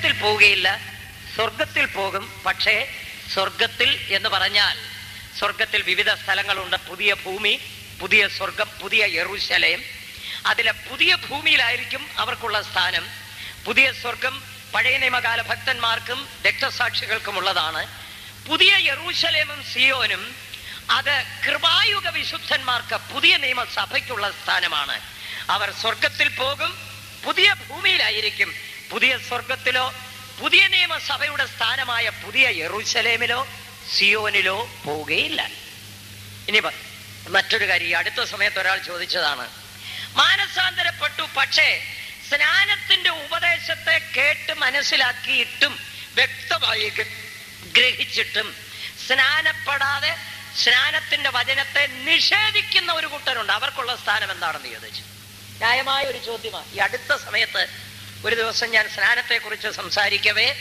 നരകത്തിൽ പോവുകയില്ല. സ്വർഗത്തിൽ പോകും പക്ഷേ സ്വർഗത്തിൽ എന്ന് പറഞ്ഞാൽ സ്വർഗത്തിൽ വിവിധ സ്ഥലങ്ങളുണ്ട്. പുതിയ ഭൂമി പുതിയ സ്വർഗം പുതിയ എറുശലയം അതിലെ പുതിയ ഭൂമിയിലായിരിക്കും അവർക്കുള്ള സ്ഥാനം. പുതിയ സ്വർഗം പഴയ നിയമകാല ഭക്തന്മാർക്കും രക്തസാക്ഷികൾക്കും ഉള്ളതാണ്. പുതിയ യെറൂശലേമും സിയോനും അത് കൃപായുഗ വിശുദ്ധന്മാർക്ക് പുതിയ നിയമസഭയ്ക്കുള്ള സ്ഥാനമാണ്. അവർ സ്വർഗത്തിൽ പോകും പുതിയ ഭൂമിയിലായിരിക്കും പുതിയ സ്വർഗത്തിലോ പുതിയ നിയമസഭയുടെ സ്ഥാനമായ പുതിയ യെറൂശലേമിലോ സിയോനിലോ പോവുകയില്ല. ഇനി മറ്റൊരു കാര്യം അടുത്ത സമയത്ത് ഒരാൾ ചോദിച്ചതാണ് മാനസാന്തരപ്പെട്ടു പക്ഷേ സ്നാനത്തിന്റെ ഉപദേശത്തെ കേട്ട് മനസ്സിലാക്കിയിട്ടും വ്യക്തമായി ഗ്ര- ഗ്രഹിച്ചിട്ടും സ്നാനപ്പെടാതെ സ്നാനത്തിന്റെ വചനത്തെ നിഷേധിക്കുന്ന ഒരു കൂട്ടരുണ്ട്. അവർക്കുള്ള സ്ഥാനം എന്താണെന്ന് ചോദിച്ചു. ന്യായമായ ഒരു ചോദ്യമാണ്. ഈ അടുത്ത സമയത്ത് ഒരു ദിവസം ഞാൻ സ്നാനത്തെക്കുറിച്ച് സംസാരിക്കവേ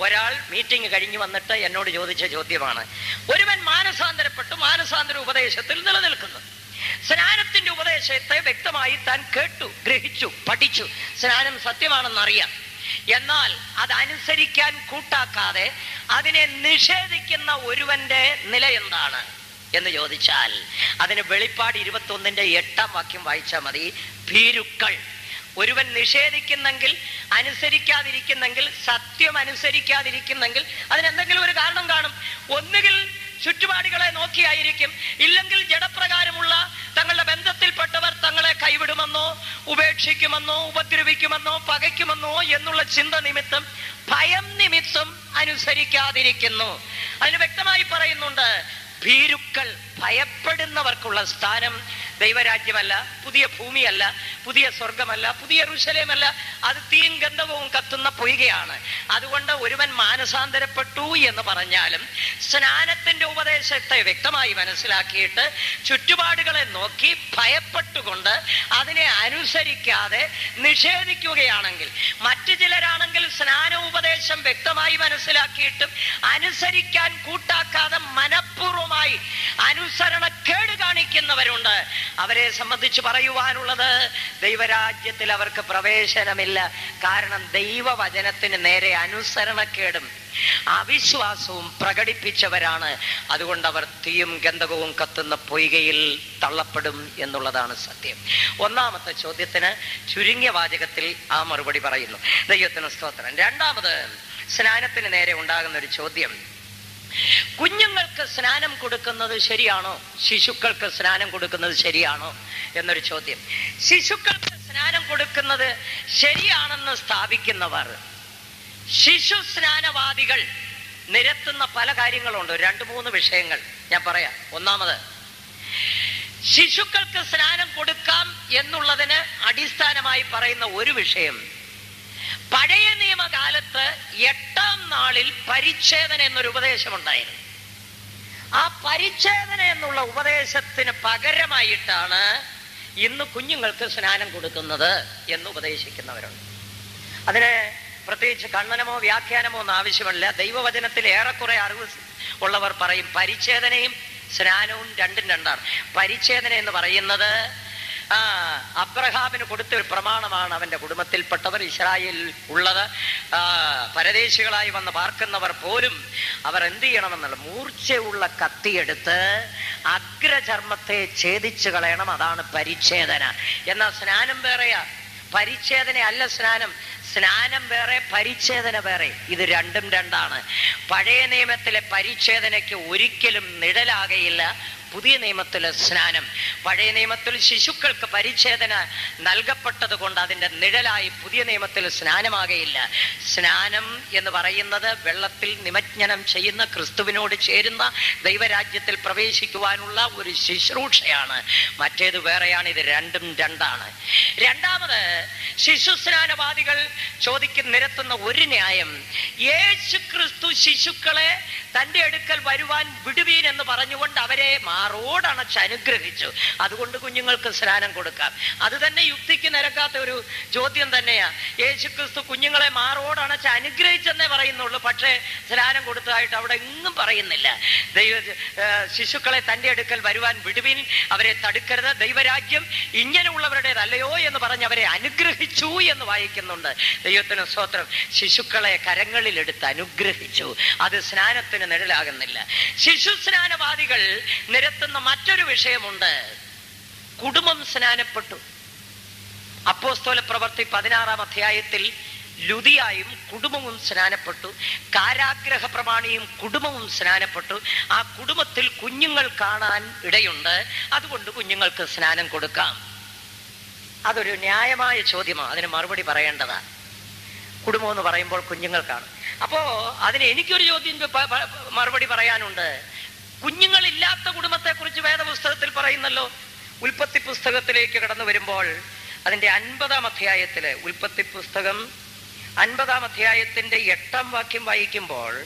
ഒരാൾ മീറ്റിംഗ് കഴിഞ്ഞു വന്നിട്ട് എന്നോട് ചോദിച്ച ചോദ്യമാണ്. ഒരുവൻ മാനസാന്തരപ്പെട്ടു മാനസാന്തര ഉപദേശത്തിൽ നിലനിൽക്കുന്നു. സ്നാനത്തിന്റെ ഉപദേശത്തെ വ്യക്തമായി താൻ കേട്ടു ഗ്രഹിച്ചു പഠിച്ചു. സ്നാനം സത്യമാണെന്നറിയാം. എന്നാൽ അതനുസരിക്കാൻ കൂട്ടാക്കാതെ അതിനെ നിഷേധിക്കുന്ന ഒരുവന്റെ നില എന്താണ് എന്ന് ചോദിച്ചാൽ അതിന് വെളിപ്പാട് ഇരുപത്തി ഒന്നിന്റെ എട്ടാം വാക്യം വായിച്ചാൽ മതി. ഭീരുക്കൾ. ഒരുവൻ നിഷേധിക്കുന്നെങ്കിൽ അനുസരിക്കാതിരിക്കുന്നെങ്കിൽ സത്യം അനുസരിക്കാതിരിക്കുന്നെങ്കിൽ അതിനെന്തെങ്കിലും ഒരു കാരണം കാണും. ഒന്നുകിൽ ചുറ്റുപാടുകളെ നോക്കിയായിരിക്കും. ഇല്ലെങ്കിൽ ജഡപ്രകാരമുള്ള തങ്ങളുടെ ബന്ധത്തിൽപ്പെട്ടവർ തങ്ങളെ കൈവിടുമെന്നോ ഉപേക്ഷിക്കുമെന്നോ ഉപദ്രവിക്കുമെന്നോ പകയ്ക്കുമെന്നോ എന്നുള്ള ചിന്ത നിമിത്തം ഭയം നിമിത്തം അനുസരിക്കാതിരിക്കുന്നു. അതിന് വ്യക്തമായി പറയുന്നുണ്ട് ഭീരുക്കൾ ഭയപ്പെടുന്നവർക്കുള്ള സ്ഥാനം ദൈവരാജ്യമല്ല പുതിയ ഭൂമിയല്ല പുതിയ സ്വർഗമല്ല പുതിയ ഋഷലേമല്ല അത് തീയും ഗന്ധവും കത്തുന്ന പൊയ്കയാണ്. അതുകൊണ്ട് ഒരുവൻ മാനസാന്തരപ്പെട്ടു എന്ന് പറഞ്ഞാലും സ്നാനത്തിന്റെ ഉപദേശത്തെ വ്യക്തമായി മനസ്സിലാക്കിയിട്ട് ചുറ്റുപാടുകളെ നോക്കി ഭയപ്പെട്ടുകൊണ്ട് അതിനെ അനുസരിക്കാതെ നിഷേധിക്കുകയാണെങ്കിൽ മറ്റു ചിലരാണെങ്കിൽ സ്നാന ഉപദേശം വ്യക്തമായി മനസ്സിലാക്കിയിട്ടും അനുസരിക്കാൻ കൂട്ടാക്കാതെ മനഃപൂർവമായി അനുസരണക്കേട് കാണിക്കുന്നവരുണ്ട്. അവരെ സംബന്ധിച്ച് പറയുവാനുള്ളത് ദൈവരാജ്യത്തിൽ അവർക്ക് പ്രവേശനമില്ല. കാരണം ദൈവവചനത്തിന് നേരെ അനുസരണക്കേടും അവിശ്വാസവും പ്രകടിപ്പിച്ചവരാണ്. അതുകൊണ്ട് അവർ തീയും ഗന്ധകവും കത്തുന്ന പൊയ്കയിൽ തള്ളപ്പെടും എന്നുള്ളതാണ് സത്യം. ഒന്നാമത്തെ ചോദ്യത്തിന് ചുരുങ്ങിയ വാചകത്തിൽ ആ മറുപടി പറയുന്നു. ദൈവത്തിന് സ്തോത്രം. രണ്ടാമത് സ്നാനത്തിന് നേരെ ഉണ്ടാകുന്ന ഒരു ചോദ്യം. കുഞ്ഞുങ്ങൾക്ക് സ്നാനം കൊടുക്കുന്നത് ശരിയാണോ? ശിശുക്കൾക്ക് സ്നാനം കൊടുക്കുന്നത് ശരിയാണോ? എന്നൊരു ചോദ്യം. ശിശുക്കൾക്ക് സ്നാനം കൊടുക്കുന്നത് ശരിയാണെന്ന് സ്ഥാപിക്കുന്നവർ. ശിശു സ്നാനവാദികൾ നിരത്തുന്ന പല കാര്യങ്ങളുണ്ട്. രണ്ട് മൂന്ന് വിഷയങ്ങൾ ഞാൻ പറയാം. ഒന്നാമത് ശിശുക്കൾക്ക് സ്നാനം കൊടുക്കാം എന്നുള്ളതിന് അടിസ്ഥാനമായി പറയുന്ന ഒരു വിഷയം പഴയ നിയമകാലത്ത് എട്ടാം നാളിൽ പരിച്ഛേദന എന്നൊരു ഉപദേശമുണ്ടായിരുന്നു. ആ പരിച്ഛേദന എന്നുള്ള ഉപദേശത്തിന് പകരമായിട്ടാണ് ഇന്ന് കുഞ്ഞുങ്ങൾക്ക് സ്നാനം കൊടുക്കുന്നത് എന്ന് ഉപദേശിക്കുന്നവരുണ്ട്. അതിന് പ്രത്യേകിച്ച് കണ്ണനമോ വ്യാഖ്യാനമോ ഒന്നും ആവശ്യമല്ല. ദൈവവചനത്തിൽ ഏറെക്കുറെ അറിവ് ഉള്ളവർ പറയും പരിച്ഛേദനയും സ്നാനവും രണ്ടും രണ്ടാണ്. പരിച്ഛേദന എന്ന് പറയുന്നത് അബ്രഹാമിന് കൊടുത്ത ഒരു പ്രമാണമാണ് അവന്റെ കുടുംബത്തിൽപ്പെട്ടവർ ഇസ്രായേൽ ഉള്ളത്. പരദേശികളായി വന്ന് പാർക്കുന്നവർ പോലും അവർ എന്ത് ചെയ്യണമെന്നുള്ള മൂർച്ചയുള്ള കത്തിയെടുത്ത് അഗ്രചർമ്മത്തെ ഛേദിച്ചു കളയണം. അതാണ് പരിച്ഛേദന. എന്നാൽ സ്നാനം വേറെയാ? പരിച്ഛേദന അല്ല സ്നാനം. സ്നാനം വേറെ പരിച്ഛേദന വേറെ. ഇത് രണ്ടും രണ്ടാണ്. പഴയ നിയമത്തിലെ പരിച്ഛേദനയ്ക്ക് ഒരിക്കലും നിഴലാകയില്ല. പുതിയ നിയമത്തിലെ സ്നാനം പഴയ നിയമത്തിൽ ശിശുക്കൾക്ക് പരിച്ഛേദന നൽകപ്പെട്ടത് കൊണ്ട് അതിന്റെ നിഴലായി പുതിയ നിയമത്തിൽ സ്നാനമാകയില്ല. സ്നാനം എന്ന് പറയുന്നത് വെള്ളത്തിൽ നിമജ്ഞനം ചെയ്യുന്ന ക്രിസ്തുവിനോട് ചേരുന്ന ദൈവരാജ്യത്തിൽ പ്രവേശിക്കുവാനുള്ള ഒരു ശുശ്രൂഷയാണ്. മറ്റേത് വേറെയാണ് ഇത് രണ്ടും രണ്ടാണ്. രണ്ടാമത് ശിശുസ്നാനവാദികൾ ചോദിക്കുന്ന നിരത്തുന്ന ഒരു ന്യായം യേശു ക്രിസ്തു ശിശുക്കളെ തന്റെ അടുക്കൽ വരുവാൻ വിടുവീൻ എന്ന് പറഞ്ഞുകൊണ്ട് അവരെ മാറോടണച്ച് അനുഗ്രഹിച്ചു. അതുകൊണ്ട് കുഞ്ഞുങ്ങൾക്ക് സ്നാനം കൊടുക്കാം. അത് തന്നെ യുക്തിക്ക് നിരക്കാത്ത ഒരു ചോദ്യം തന്നെയാ. യേശുക്രിസ്തു കുഞ്ഞുങ്ങളെ മാറോടണച്ച് അനുഗ്രഹിച്ചെന്നേ പറയുന്നുള്ളൂ. പക്ഷേ സ്നാനം കൊടുത്തതായിട്ട് അവിടെ എങ്ങും പറയുന്നില്ല. ദൈവ ശിശുക്കളെ തന്റെ അടുക്കൽ വരുവാൻ വിടുവിൻ. അവരെ തടുക്കരുത്. ദൈവരാജ്യം ഇങ്ങനെയുള്ളവരുടേതല്ലയോ എന്ന് പറഞ്ഞ് അവരെ അനുഗ്രഹിച്ചു എന്ന് വായിക്കുന്നുണ്ട്. ദൈവത്തിന് സ്തോത്രം. ശിശുക്കളെ കരങ്ങളിൽ എടുത്ത് അനുഗ്രഹിച്ചു. അത് സ്നാനത്തിന് നിഴലാകുന്നില്ല. ശിശു സ്നാനവാദികൾ നിരത്തുന്ന മറ്റൊരു വിഷയമുണ്ട്. കുടുംബം സ്നാനപ്പെട്ടു. അപ്പോസ്തോല പ്രവർത്തി പതിനാറാം അധ്യായത്തിൽ ലുതിയായും കുടുംബവും സ്നാനപ്പെട്ടു. കാരാഗ്രഹ പ്രമാണിയും കുടുംബവും സ്നാനപ്പെട്ടു. ആ കുടുംബത്തിൽ കുഞ്ഞുങ്ങൾ കാണാൻ ഇടയുണ്ട്. അതുകൊണ്ട് കുഞ്ഞുങ്ങൾക്ക് സ്നാനം കൊടുക്കാം. അതൊരു ന്യായമായ ചോദ്യമാണ്. അതിന് മറുപടി പറയേണ്ടതാ കുടുംബം എന്ന് പറയുമ്പോൾ കുഞ്ഞുങ്ങൾക്കാണ് അപ്പോ അതിന് എനിക്കൊരു ചോദ്യം മറുപടി പറയാനുണ്ട്. കുഞ്ഞുങ്ങളില്ലാത്ത കുടുംബത്തെ കുറിച്ച് വേദപുസ്തകത്തിൽ പറയുന്നല്ലോ. ഉൽപ്പത്തി പുസ്തകത്തിലേക്ക് കടന്നു വരുമ്പോൾ അതിന്റെ അൻപതാം അധ്യായത്തിൽ ഉൽപ്പത്തി പുസ്തകം അൻപതാം അധ്യായത്തിന്റെ എട്ടാം വാക്യം വായിക്കുമ്പോൾ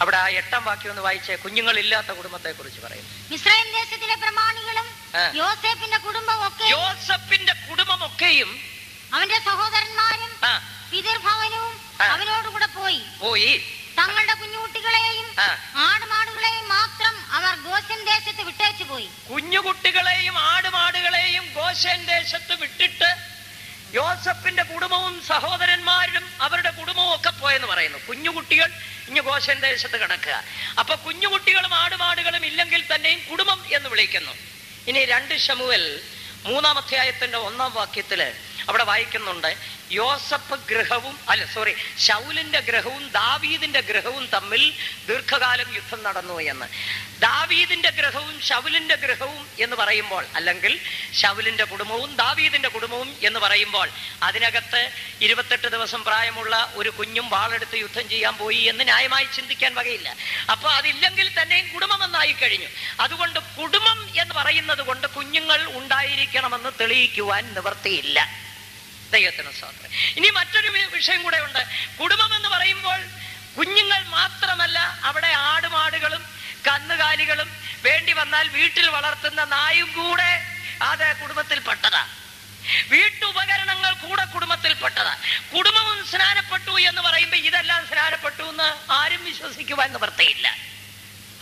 അവിടെ ആ എട്ടാം വാക്യം ഒന്ന് വായിച്ചേ. കുഞ്ഞുങ്ങളില്ലാത്ത കുടുംബത്തെ കുറിച്ച് പറയും ഇസ്രായേൽ ദേശത്തിലെ പ്രമാണികളും യോസഫിന്റെ അവന്റെ സഹോദരന്മാരും പിതൃഭവനവും. അവനോടുകൂടെ പോയി. പോയി. തങ്ങളുടെ കുഞ്ഞുകുട്ടികളെയും ആടുമാടുകളെയും മാത്രം അവർ ഗോശൻ ദേശത്ത് വിട്ടേച്ചു പോയി. കുഞ്ഞുകുട്ടികളെയും ആടുമാടുകളെയും ഗോശൻ ദേശത്ത് വിട്ടിട്ട് യോസഫിന്റെ കുടുംബവും സഹോദരന്മാരും അവരുടെ കുടുംബവും ഒക്കെ പോയെന്ന് പറയുന്നു. കുഞ്ഞുകുട്ടികൾ ഇനി ഗോശൻ ദേശത്ത് കിടക്കുക. അപ്പൊ കുഞ്ഞുകുട്ടികളും ആടുമാടുകളും ഇല്ലെങ്കിൽ തന്നെയും കുടുംബം എന്ന് വിളിക്കുന്നു. ഇനി രണ്ട് ശമുവൽ മൂന്നാം അധ്യായത്തിന്റെ ഒന്നാം വാക്യത്തിൽ അവിടെ വായിക്കുന്നുണ്ട്. യോസഫ് ഗ്രഹവും അല്ല സോറി ഷൗലിന്റെ ഗ്രഹവും ദാവീദിന്റെ ഗ്രഹവും തമ്മിൽ ദീർഘകാലം യുദ്ധം നടന്നു എന്ന്. ദാവീദിന്റെ ഗ്രഹവും ഷൗലിന്റെ ഗ്രഹവും എന്ന് പറയുമ്പോൾ അല്ലെങ്കിൽ ഷൗലിന്റെ കുടുംബവും ദാവീദിന്റെ കുടുംബവും എന്ന് പറയുമ്പോൾ അതിനകത്ത് ഇരുപത്തെട്ട് ദിവസം പ്രായമുള്ള ഒരു കുഞ്ഞും വാളെടുത്ത് യുദ്ധം ചെയ്യാൻ പോയി എന്ന് ന്യായമായി ചിന്തിക്കാൻ വകയില്ല. അപ്പൊ അതില്ലെങ്കിൽ തന്നെയും കുടുംബം എന്നായി കഴിഞ്ഞു. അതുകൊണ്ട് കുടുംബം എന്ന് പറയുന്നത് കൊണ്ട് കുഞ്ഞുങ്ങൾ ഉണ്ടായിരിക്കണമെന്ന് തെളിയിക്കുവാൻ നിവർത്തിയില്ല ദൈവത്തിന് സ്വാതന്ത്ര്യം ഇനി മറ്റൊരു വിഷയം കൂടെ ഉണ്ട്. കുടുംബം എന്ന് പറയുമ്പോൾ കുഞ്ഞുങ്ങൾ മാത്രമല്ല അവിടെ ആടുമാടുകളും കന്നുകാലികളും വേണ്ടി വന്നാൽ വീട്ടിൽ വളർത്തുന്ന നായും കൂടെ അത് കുടുംബത്തിൽ പെട്ടതാ. വീട്ടുപകരണങ്ങൾ കൂടെ കുടുംബത്തിൽ പെട്ടതാ. കുടുംബവും സ്നാനപ്പെട്ടു എന്ന് പറയുമ്പോൾ ഇതെല്ലാം സ്നാനപ്പെട്ടു എന്ന് ആരും വിശ്വസിക്കുവാൻ നിവർത്തിയില്ല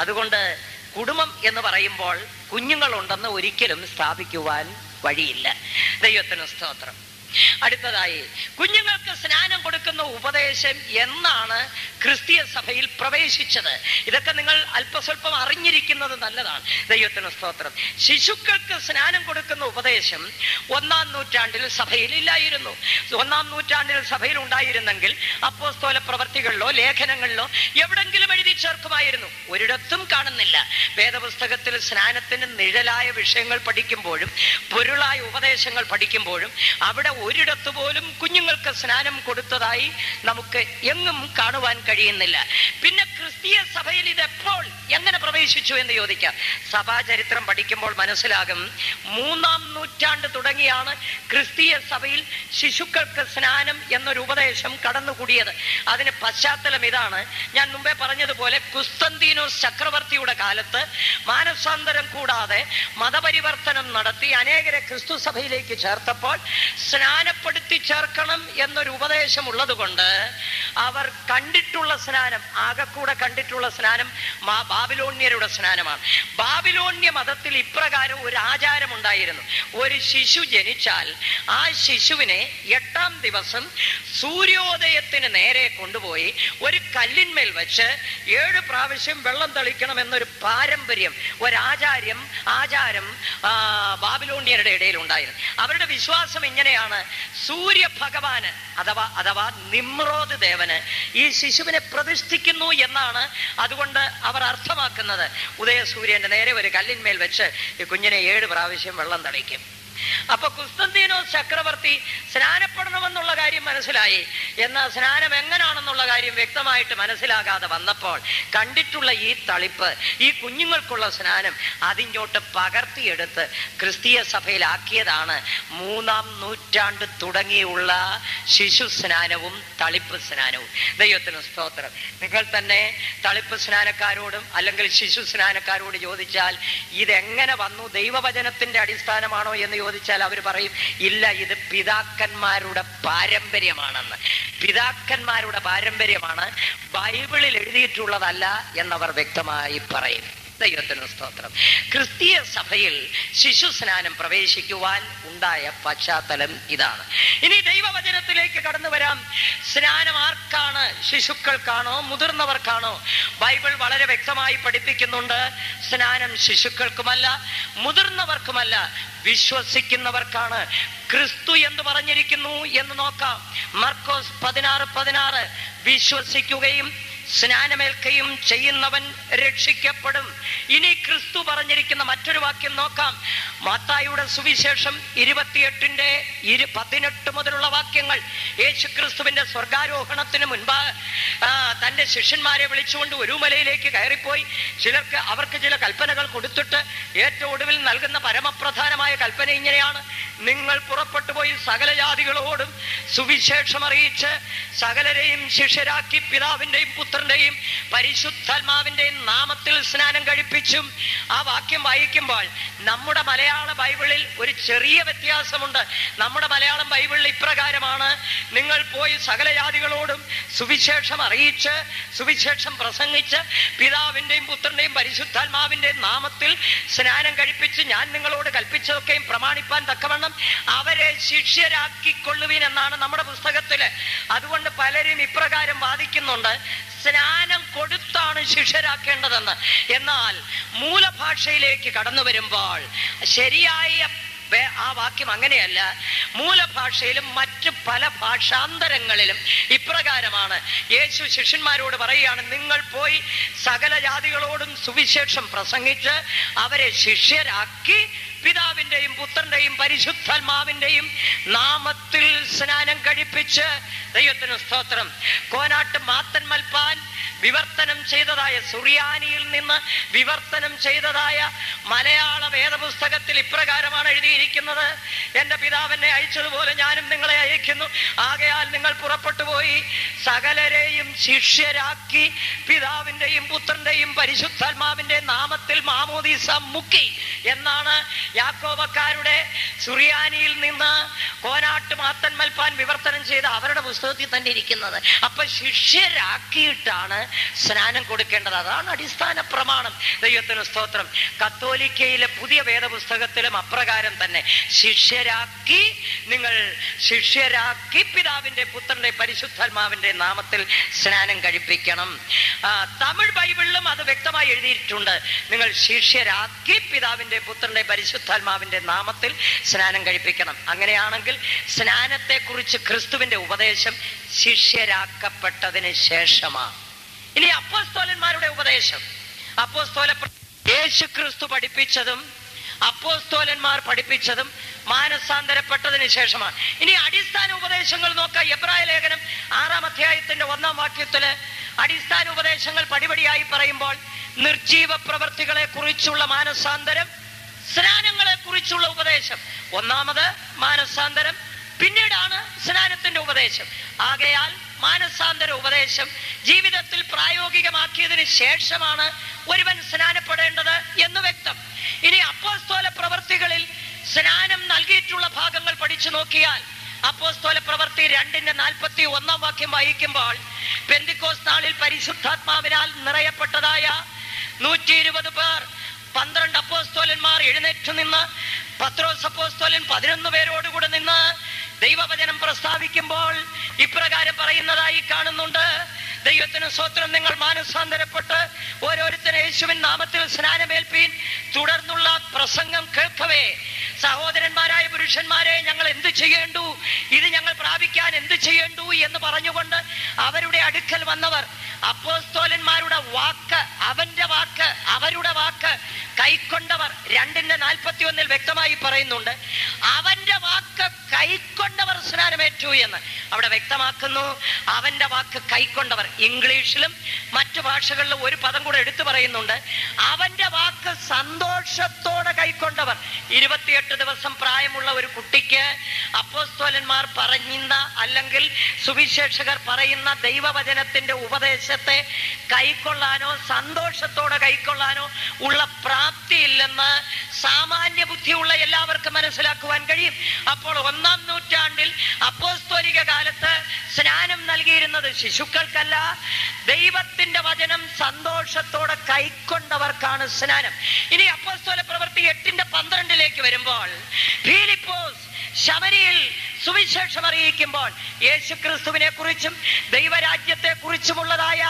അതുകൊണ്ട് കുടുംബം എന്ന് പറയുമ്പോൾ കുഞ്ഞുങ്ങളുണ്ടെന്ന് ഒരിക്കലും സ്ഥാപിക്കുവാൻ വഴിയില്ല. ദൈവത്തിന് സ്തോത്രം. അടുത്തതായി കുഞ്ഞുങ്ങൾക്ക് സ്നാനം കൊടുക്കുന്ന ഉപദേശം എന്നാണ് ക്രിസ്തീയ സഭയിൽ പ്രവേശിച്ചത്. ഇതൊക്കെ നിങ്ങൾ അല്പസ്വല്പം അറിഞ്ഞിരിക്കുന്നത് നല്ലതാണ്. ദൈവത്തിന് സ്തോത്രം. ശിശുക്കൾക്ക് സ്നാനം കൊടുക്കുന്ന ഉപദേശം ഒന്നാം നൂറ്റാണ്ടിൽ സഭയിൽ ഇല്ലായിരുന്നു. ഒന്നാം നൂറ്റാണ്ടിൽ സഭയിൽ ഉണ്ടായിരുന്നെങ്കിൽ അപ്പോസ്തോല പ്രവർത്തികളിലോ ലേഖനങ്ങളിലോ എവിടെങ്കിലും എഴുതി ചേർക്കുമായിരുന്നു. ഒരിടത്തും കാണുന്നില്ല. വേദപുസ്തകത്തിൽ സ്നാനത്തിന് നിഴലായ വിഷയങ്ങൾ പഠിക്കുമ്പോഴും പൊരുളായ ഉപദേശങ്ങൾ പഠിക്കുമ്പോഴും അവിടെ ഒരിടത്ത് പോലും കുഞ്ഞുങ്ങൾക്ക് സ്നാനം കൊടുത്തതായി നമുക്ക് എങ്ങും കാണുവാൻ കഴിയുന്നില്ല. പിന്നെ ക്രിസ്തീയ സഭയിൽ ഇത് എപ്പോൾ എങ്ങനെ പ്രവേശിച്ചു എന്ന് ചോദിക്കാം. സഭാചരിത്രം പഠിക്കുമ്പോൾ മനസ്സിലാകും മൂന്നാം നൂറ്റാണ്ട് തുടങ്ങിയാണ് ക്രിസ്തീയ സഭയിൽ ശിശുക്കൾക്ക് സ്നാനം എന്നൊരു ഉപദേശം കടന്നുകൂടിയത്. അതിന് പശ്ചാത്തലം ഇതാണ്. ഞാൻ മുമ്പേ പറഞ്ഞതുപോലെ കുസ്തന്തീനോസ് ചക്രവർത്തിയുടെ കാലത്ത് മാനസാന്തരം കൂടാതെ മതപരിവർത്തനം നടത്തി അനേകരെ ക്രിസ്തു സഭയിലേക്ക് ചേർത്തപ്പോൾ സ്നാനപ്പെടുത്തി ചേർക്കണം എന്നൊരു ഉപദേശം ഉള്ളത് കൊണ്ട് അവർ കണ്ടിട്ടുള്ള സ്നാനം ആകെക്കൂടെ കണ്ടിട്ടുള്ള സ്നാനം ബാബിലോണ്യരുടെ സ്നാനമാണ്. ബാബിലോണ്യ മതത്തിൽ ഇപ്രകാരം ഒരു ആചാരം ഉണ്ടായിരുന്നു ഒരു ശിശു ജനിച്ചാൽ ആ ശിശുവിനെ എട്ടാം ദിവസം സൂര്യോദയത്തിന് നേരെ കൊണ്ടുപോയി ഒരു കല്ലിന്മേൽ വെച്ച് ഏഴ് പ്രാവശ്യം വെള്ളം തളിക്കണം എന്നൊരു പാരമ്പര്യം ഒരാചാര്യം ആചാരം ബാബിലോണ്യരുടെ ഇടയിൽ ഉണ്ടായിരുന്നു അവരുടെ വിശ്വാസം ഇങ്ങനെയാണ്. സൂര്യ ഭഗവാന് അഥവാ അഥവാ നിമ്രോദ് ദേവന് ഈ ശിശുവിനെ പ്രതിഷ്ഠിക്കുന്നു എന്നാണ് അതുകൊണ്ട് അവർ അർത്ഥമാക്കുന്നത്. ഉദയസൂര്യന്റെ നേരെ ഒരു കല്ലിന്മേൽ വെച്ച് ഈ കുഞ്ഞിനെ ഏഴ് പ്രാവശ്യം വെള്ളം തളിക്കും. അപ്പൊ കുസ്തന്തീനോസ് ചക്രവർത്തി സ്നാനപ്പെടണമെന്നുള്ള കാര്യം മനസ്സിലായി. എന്നാൽ സ്നാനം എങ്ങനാണെന്നുള്ള കാര്യം വ്യക്തമായിട്ട് മനസ്സിലാകാതെ വന്നപ്പോൾ കണ്ടിട്ടുള്ള ഈ തളിപ്പ് ഈ കുഞ്ഞുങ്ങൾക്കുള്ള സ്നാനം അതിഞ്ഞോട്ട് പകർത്തിയെടുത്ത് ക്രിസ്തീയ സഭയിലാക്കിയതാണ്. മൂന്നാം നൂറ്റാണ്ട് തുടങ്ങിയുള്ള ശിശു സ്നാനവും തളിപ്പ് സ്നാനവും. ദൈവത്തിന് സ്തോത്രം. നിങ്ങൾ തന്നെ തളിപ്പ് സ്നാനക്കാരോടും അല്ലെങ്കിൽ ശിശു സ്നാനക്കാരോട് ചോദിച്ചാൽ ഇതെങ്ങനെ വന്നു? ദൈവവചനത്തിന്റെ അടിസ്ഥാനമാണോ എന്ന് ചോദിച്ചാൽ അവർ പറയും ഇല്ല ഇത് പിതാക്കന്മാരുടെ പാരമ്പര്യമാണെന്ന്. പിതാക്കന്മാരുടെ പാരമ്പര്യമാണ് ബൈബിളിൽ എഴുതിയിട്ടുള്ളതല്ല എന്നവർ വ്യക്തമായി പറയും. ദൈവത്തിന് സ്തോത്രം. ക്രിസ്തീയ സഭയിൽ ശിശു സ്നാനം പ്രവേശിക്കുവാൻ ഉണ്ടായ പശ്ചാത്തലം ഇതാണ്. ഇനി ദൈവവചനത്തിലേക്ക് കടന്നു വരാം. സ്നാനം ആർക്കാണ് ശിശുക്കൾക്കാണോ മുതിർന്നവർക്കാണോ? ബൈബിൾ വളരെ വ്യക്തമായി പഠിപ്പിക്കുന്നുണ്ട്. സ്നാനം ശിശുക്കൾക്കുമല്ല മുതിർന്നവർക്കുമല്ല വിശ്വസിക്കുന്നവർക്കാണ്. ക്രിസ്തു എന്ന് പറഞ്ഞിരിക്കുന്നു എന്ന് നോക്കാം. മർക്കോസ് പതിനാറ് പതിനാറ് വിശ്വസിക്കുകയും സ്നാനമേൽക്കുകയും ചെയ്യുന്നവൻ രക്ഷിക്കപ്പെടും. ഇനി ക്രിസ്തു പറഞ്ഞിരിക്കുന്ന മറ്റൊരു വാക്യം നോക്കാം. മാത്തായുടെ സുവിശേഷം ഇരുപത്തിയെട്ടിന്റെ ഇരു പതിനെട്ട് മുതലുള്ള വാക്യങ്ങൾ. യേശു ക്രിസ്തുവിന്റെ സ്വർഗാരോഹണത്തിന് മുൻപ് തന്റെ ശിഷ്യന്മാരെ വിളിച്ചുകൊണ്ട് ഒരു മലയിലേക്ക് കയറിപ്പോയി. ചിലർക്ക് അവർക്ക് ചില കൽപ്പനകൾ കൊടുത്തിട്ട് ഏറ്റവും ഒടുവിൽ നൽകുന്ന പരമപ്രധാനമായ കൽപ്പന ഇങ്ങനെയാണ്. നിങ്ങൾ പുറപ്പെട്ടു പോയി സകല ജാതികളോടും സുവിശേഷം അറിയിച്ച് സകലരെയും ശിഷ്യരാക്കി പിതാവിന്റെയും പുത്രന്റെയും പരിശുദ്ധാത്മാവിന്റെയും നാമത്തിൽ സ്നാനം കഴിപ്പിച്ചും ആ വാക്യം വായിക്കുമ്പോൾ നമ്മുടെ മലയാള ബൈബിളിൽ ഒരു ചെറിയ വ്യത്യാസമുണ്ട്. നമ്മുടെ മലയാളം ബൈബിളിൽ ഇപ്രകാരമാണ്. നിങ്ങൾ പോയി സകല ജാതികളോടും സുവിശേഷം അറിയിച്ച് സുവിശേഷം പ്രസംഗിച്ച് പിതാവിന്റെയും പുത്രന്റെയും പരിശുദ്ധാത്മാവിന്റെയും നാമത്തിൽ സ്നാനം കഴിപ്പിച്ച് ഞാൻ നിങ്ങളോട് കൽപ്പിച്ചതൊക്കെയും പ്രമാണിപ്പാൻ തക്കവണ്ണം അവരെ ശിഷ്യരാക്കിക്കൊള്ളുവിൻ എന്നാണ് നമ്മുടെ പുസ്തകത്തിൽ. അതുകൊണ്ട് പലരും ഇപ്രകാരം വാദിക്കുന്നുണ്ട്. സ്നാനം കൊടുത്താണ് ശിഷ്യരാക്കേണ്ടതെന്ന് എന്നാൽ മൂലഭാഷയിലേക്ക് കടന്നു വരുമ്പോൾ ശരിയായ ആ വാക്യം അങ്ങനെയല്ല. മൂലഭാഷയിലും മറ്റ് പല ഭാഷാന്തരങ്ങളിലും ഇപ്രകാരമാണ്. യേശു ശിഷ്യന്മാരോട് പറയുകയാണ് നിങ്ങൾ പോയി സകല ജാതികളോടും സുവിശേഷം പ്രസംഗിച്ച് അവരെ ശിഷ്യരാക്കി പിതാവിന്റെയും പുത്രന്റെയും പരിശുദ്ധാത്മാവിന്റെയും നാമത്തിൽ സ്നാനം കഴിപ്പിച്ച് ദൈവത്തിന് സ്തോത്രം. കോനാട്ട് മാത്തൻ മൽപ്പാൻ വിവർത്തനം ചെയ്തതായ സുറിയാനിയിൽ നിന്ന് വിവർത്തനം ചെയ്തതായ മലയാള വേദപുസ്തകത്തിൽ ഇപ്രകാരമാണ് എഴുതിയിരിക്കുന്നത്. എന്റെ പിതാവിനെ അയച്ചതുപോലെ ഞാനും നിങ്ങളെ അയക്കുന്നു. ആകയാൽ നിങ്ങൾ പുറപ്പെട്ടു പോയി സകലരെയും ശിഷ്യരാക്കി പിതാവിന്റെയും പുത്രന്റെയും പരിശുദ്ധാത്മാവിന്റെ നാമത്തിൽ മാമോദീസ മുക്കി എന്നാണ് യാക്കോബക്കാരുടെ സുറിയാനിയിൽ നിന്ന് മാത്തൻ വിവർത്തനം ചെയ്ത അവരുടെ പുസ്തകത്തിൽ തന്നെ ഇരിക്കുന്നത്. അപ്പൊ ശിഷ്യരാക്കിയിട്ടാണ് സ്നാനം കൊടുക്കേണ്ടത്. അതാണ് അടിസ്ഥാന പ്രമാണം. ദൈവത്തിന് സ്തോത്രം. കത്തോലിക്കയിലെ പുതിയ വേദപുസ്തകത്തിലും അപ്രകാരം തന്നെ ശിഷ്യരാക്കി നിങ്ങൾ ശിഷ്യരാക്കി പിതാവിന്റെ പുത്രന്റെ പരിശുദ്ധാത്മാവിന്റെ നാമത്തിൽ സ്നാനം കഴിപ്പിക്കണം. തമിഴ് ബൈബിളിലും അത് വ്യക്തമായി എഴുതിയിട്ടുണ്ട്. നിങ്ങൾ ശിഷ്യരാക്കി പിതാവിന്റെ പുത്രന്റെ പരിശുദ്ധാത്മാവിന്റെ നാമത്തിൽ സ്നാനം കഴിപ്പിക്കണം. അങ്ങനെയാണെങ്കിൽ സ്നാനത്തെ കുറിച്ച് ക്രിസ്തുവിന്റെ ഉപദേശം ശിഷ്യരാക്കപ്പെട്ടതിന് ശേഷമാണ്. ഇനി അപ്പോസ്തോലന്മാരുടെ ഉപദേശം. അപ്പോസ്തോല യേശു ക്രിസ്തു പഠിപ്പിച്ചതും അപ്പോസ്തോലന്മാർ പഠിപ്പിച്ചതും മാനസാന്തരപ്പെട്ടതിന് ശേഷമാണ്. ഇനി അടിസ്ഥാന ഉപദേശങ്ങൾ നോക്കാം. എബ്രായ ലേഖനം ആറാം അധ്യായത്തിന്റെ ഒന്നാം വാക്യത്തിൽ അടിസ്ഥാന ഉപദേശങ്ങൾ പടിപടിയായി പറയുമ്പോൾ നിർജീവ പ്രവർത്തികളെ കുറിച്ചുള്ള മാനസാന്തരം സ്നാനങ്ങളെ കുറിച്ചുള്ള ഉപദേശം. ഒന്നാമത് മാനസാന്തരം പിന്നീടാണ് സ്നാനത്തിന്റെ ഉപദേശം. ആകയാൽ മാനസാന്തര ഉപദേശം. ജീവിതത്തിൽ പ്രായോഗികമാക്കിയതിന് ശേഷമാണ് ഒരുവൻ സ്നാനപ്പെടേണ്ടത് എന്ന് വ്യക്തം. ഇനി അപ്പോസ്തോല പ്രവൃത്തികളിൽ സ്നാനം നൽകിയിട്ടുള്ള ഭാഗങ്ങൾ പഠിച്ചു നോക്കിയാൽ അപ്പോസ്തോല പ്രവൃത്തി രണ്ടിന്റെ നാൽപ്പത്തി ഒന്നാം വാക്യം വായിക്കുമ്പോൾ പെന്തിക്കോസ് നാളിൽ പരിശുദ്ധാത്മാവിനാൽ നിറയപ്പെട്ടതായ നൂറ്റി ഇരുപത് പേർ പന്ത്രണ്ട് അപ്പോസ്തോലന്മാർ എഴുന്നേറ്റ് നിന്ന് പത്രോസ് അപ്പോസ്തോലൻ പതിനൊന്ന് പേരോടുകൂടെ നിന്ന് ദൈവവചനം പ്രസ്താവിക്കുമ്പോൾ ഇപ്രകാരം പറയുന്നതായി കാണുന്നുണ്ട്. ദൈവത്തിന് സ്വത്രം നിങ്ങൾ മാനസാന്തരപ്പെട്ട് ഓരോരുത്തരും യേശുവിൻ നാമത്തിൽ സ്നാനമേൽപ്പീൻ. തുടർന്നുള്ള പ്രസംഗം കേൾക്കവേ. സഹോദരന്മാരായ പുരുഷന്മാരെ ഞങ്ങൾ എന്ത് ചെയ്യേണ്ടു? ഇത് ഞങ്ങൾ പ്രാപിക്കാൻ എന്ത് ചെയ്യേണ്ടു എന്ന് പറഞ്ഞുകൊണ്ട് അവരുടെ അടുക്കൽ വന്നവർ അപ്പോസ്തോലന്മാരുടെ വാക്ക് അവന്റെ വാക്ക് അവരുടെ വാക്ക് കൈക്കൊണ്ടവർ രണ്ടിന്റെ നാൽപ്പത്തി ഒന്നിൽ വ്യക്തമായി പറയുന്നുണ്ട് അവന്റെ വാക്ക് കൈക്കൊണ്ടവർ സ്നാനമേറ്റു എന്ന്. അവിടെ വ്യക്തമാക്കുന്നു അവന്റെ വാക്ക് കൈക്കൊണ്ടവർ ഇംഗ്ലീഷിലും മറ്റു ഭാഷകളിലും ഒരു പദം കൂടെ എടുത്തു പറയുന്നുണ്ട് അവന്റെ വാക്ക് സന്തോഷത്തോടെ കൈക്കൊണ്ടവർ. ഇരുപത്തിയെട്ട് ദിവസം പ്രായമുള്ള ഒരു കുട്ടിക്ക് അപ്പോസ്തോലന്മാർ പറയുന്ന അല്ലെങ്കിൽ സുവിശേഷകർ പറയുന്ന ദൈവവചനത്തിന്റെ ഉപദേശത്തെ കൈക്കൊള്ളാനോ സന്തോഷത്തോടെ കൈക്കൊള്ളാനോ ഉള്ള പ്രാപ്തിയില്ലെന്ന് സാമാന്യ ബുദ്ധിയുള്ള എല്ലാവർക്കും മനസ്സിലാക്കുവാൻ കഴിയും. അപ്പോൾ ഒന്നാം നൂറ്റാണ്ടിൽ അപ്പോസ്തോലിക കാലത്ത് സ്നാനം നൽകിയിരുന്നത് ശിശുക്കൾക്കല്ല. ദൈവത്തിന്റെ വചനം സന്തോഷത്തോടെ കൈക്കൊണ്ടവർക്കാണ് സ്നാനം. ഇനി അപ്പോസ്തോല പ്രവൃത്തി എട്ടിന്റെ പന്ത്രണ്ടിലേക്ക് വരുമ്പോൾ ഫിലിപ്പോസ് ശമരിയിൽ സുവിശേഷം അറിയിക്കുമ്പോൾ യേശു ക്രിസ്തുവിനെ കുറിച്ചും ദൈവരാജ്യത്തെ കുറിച്ചുമുള്ളതായ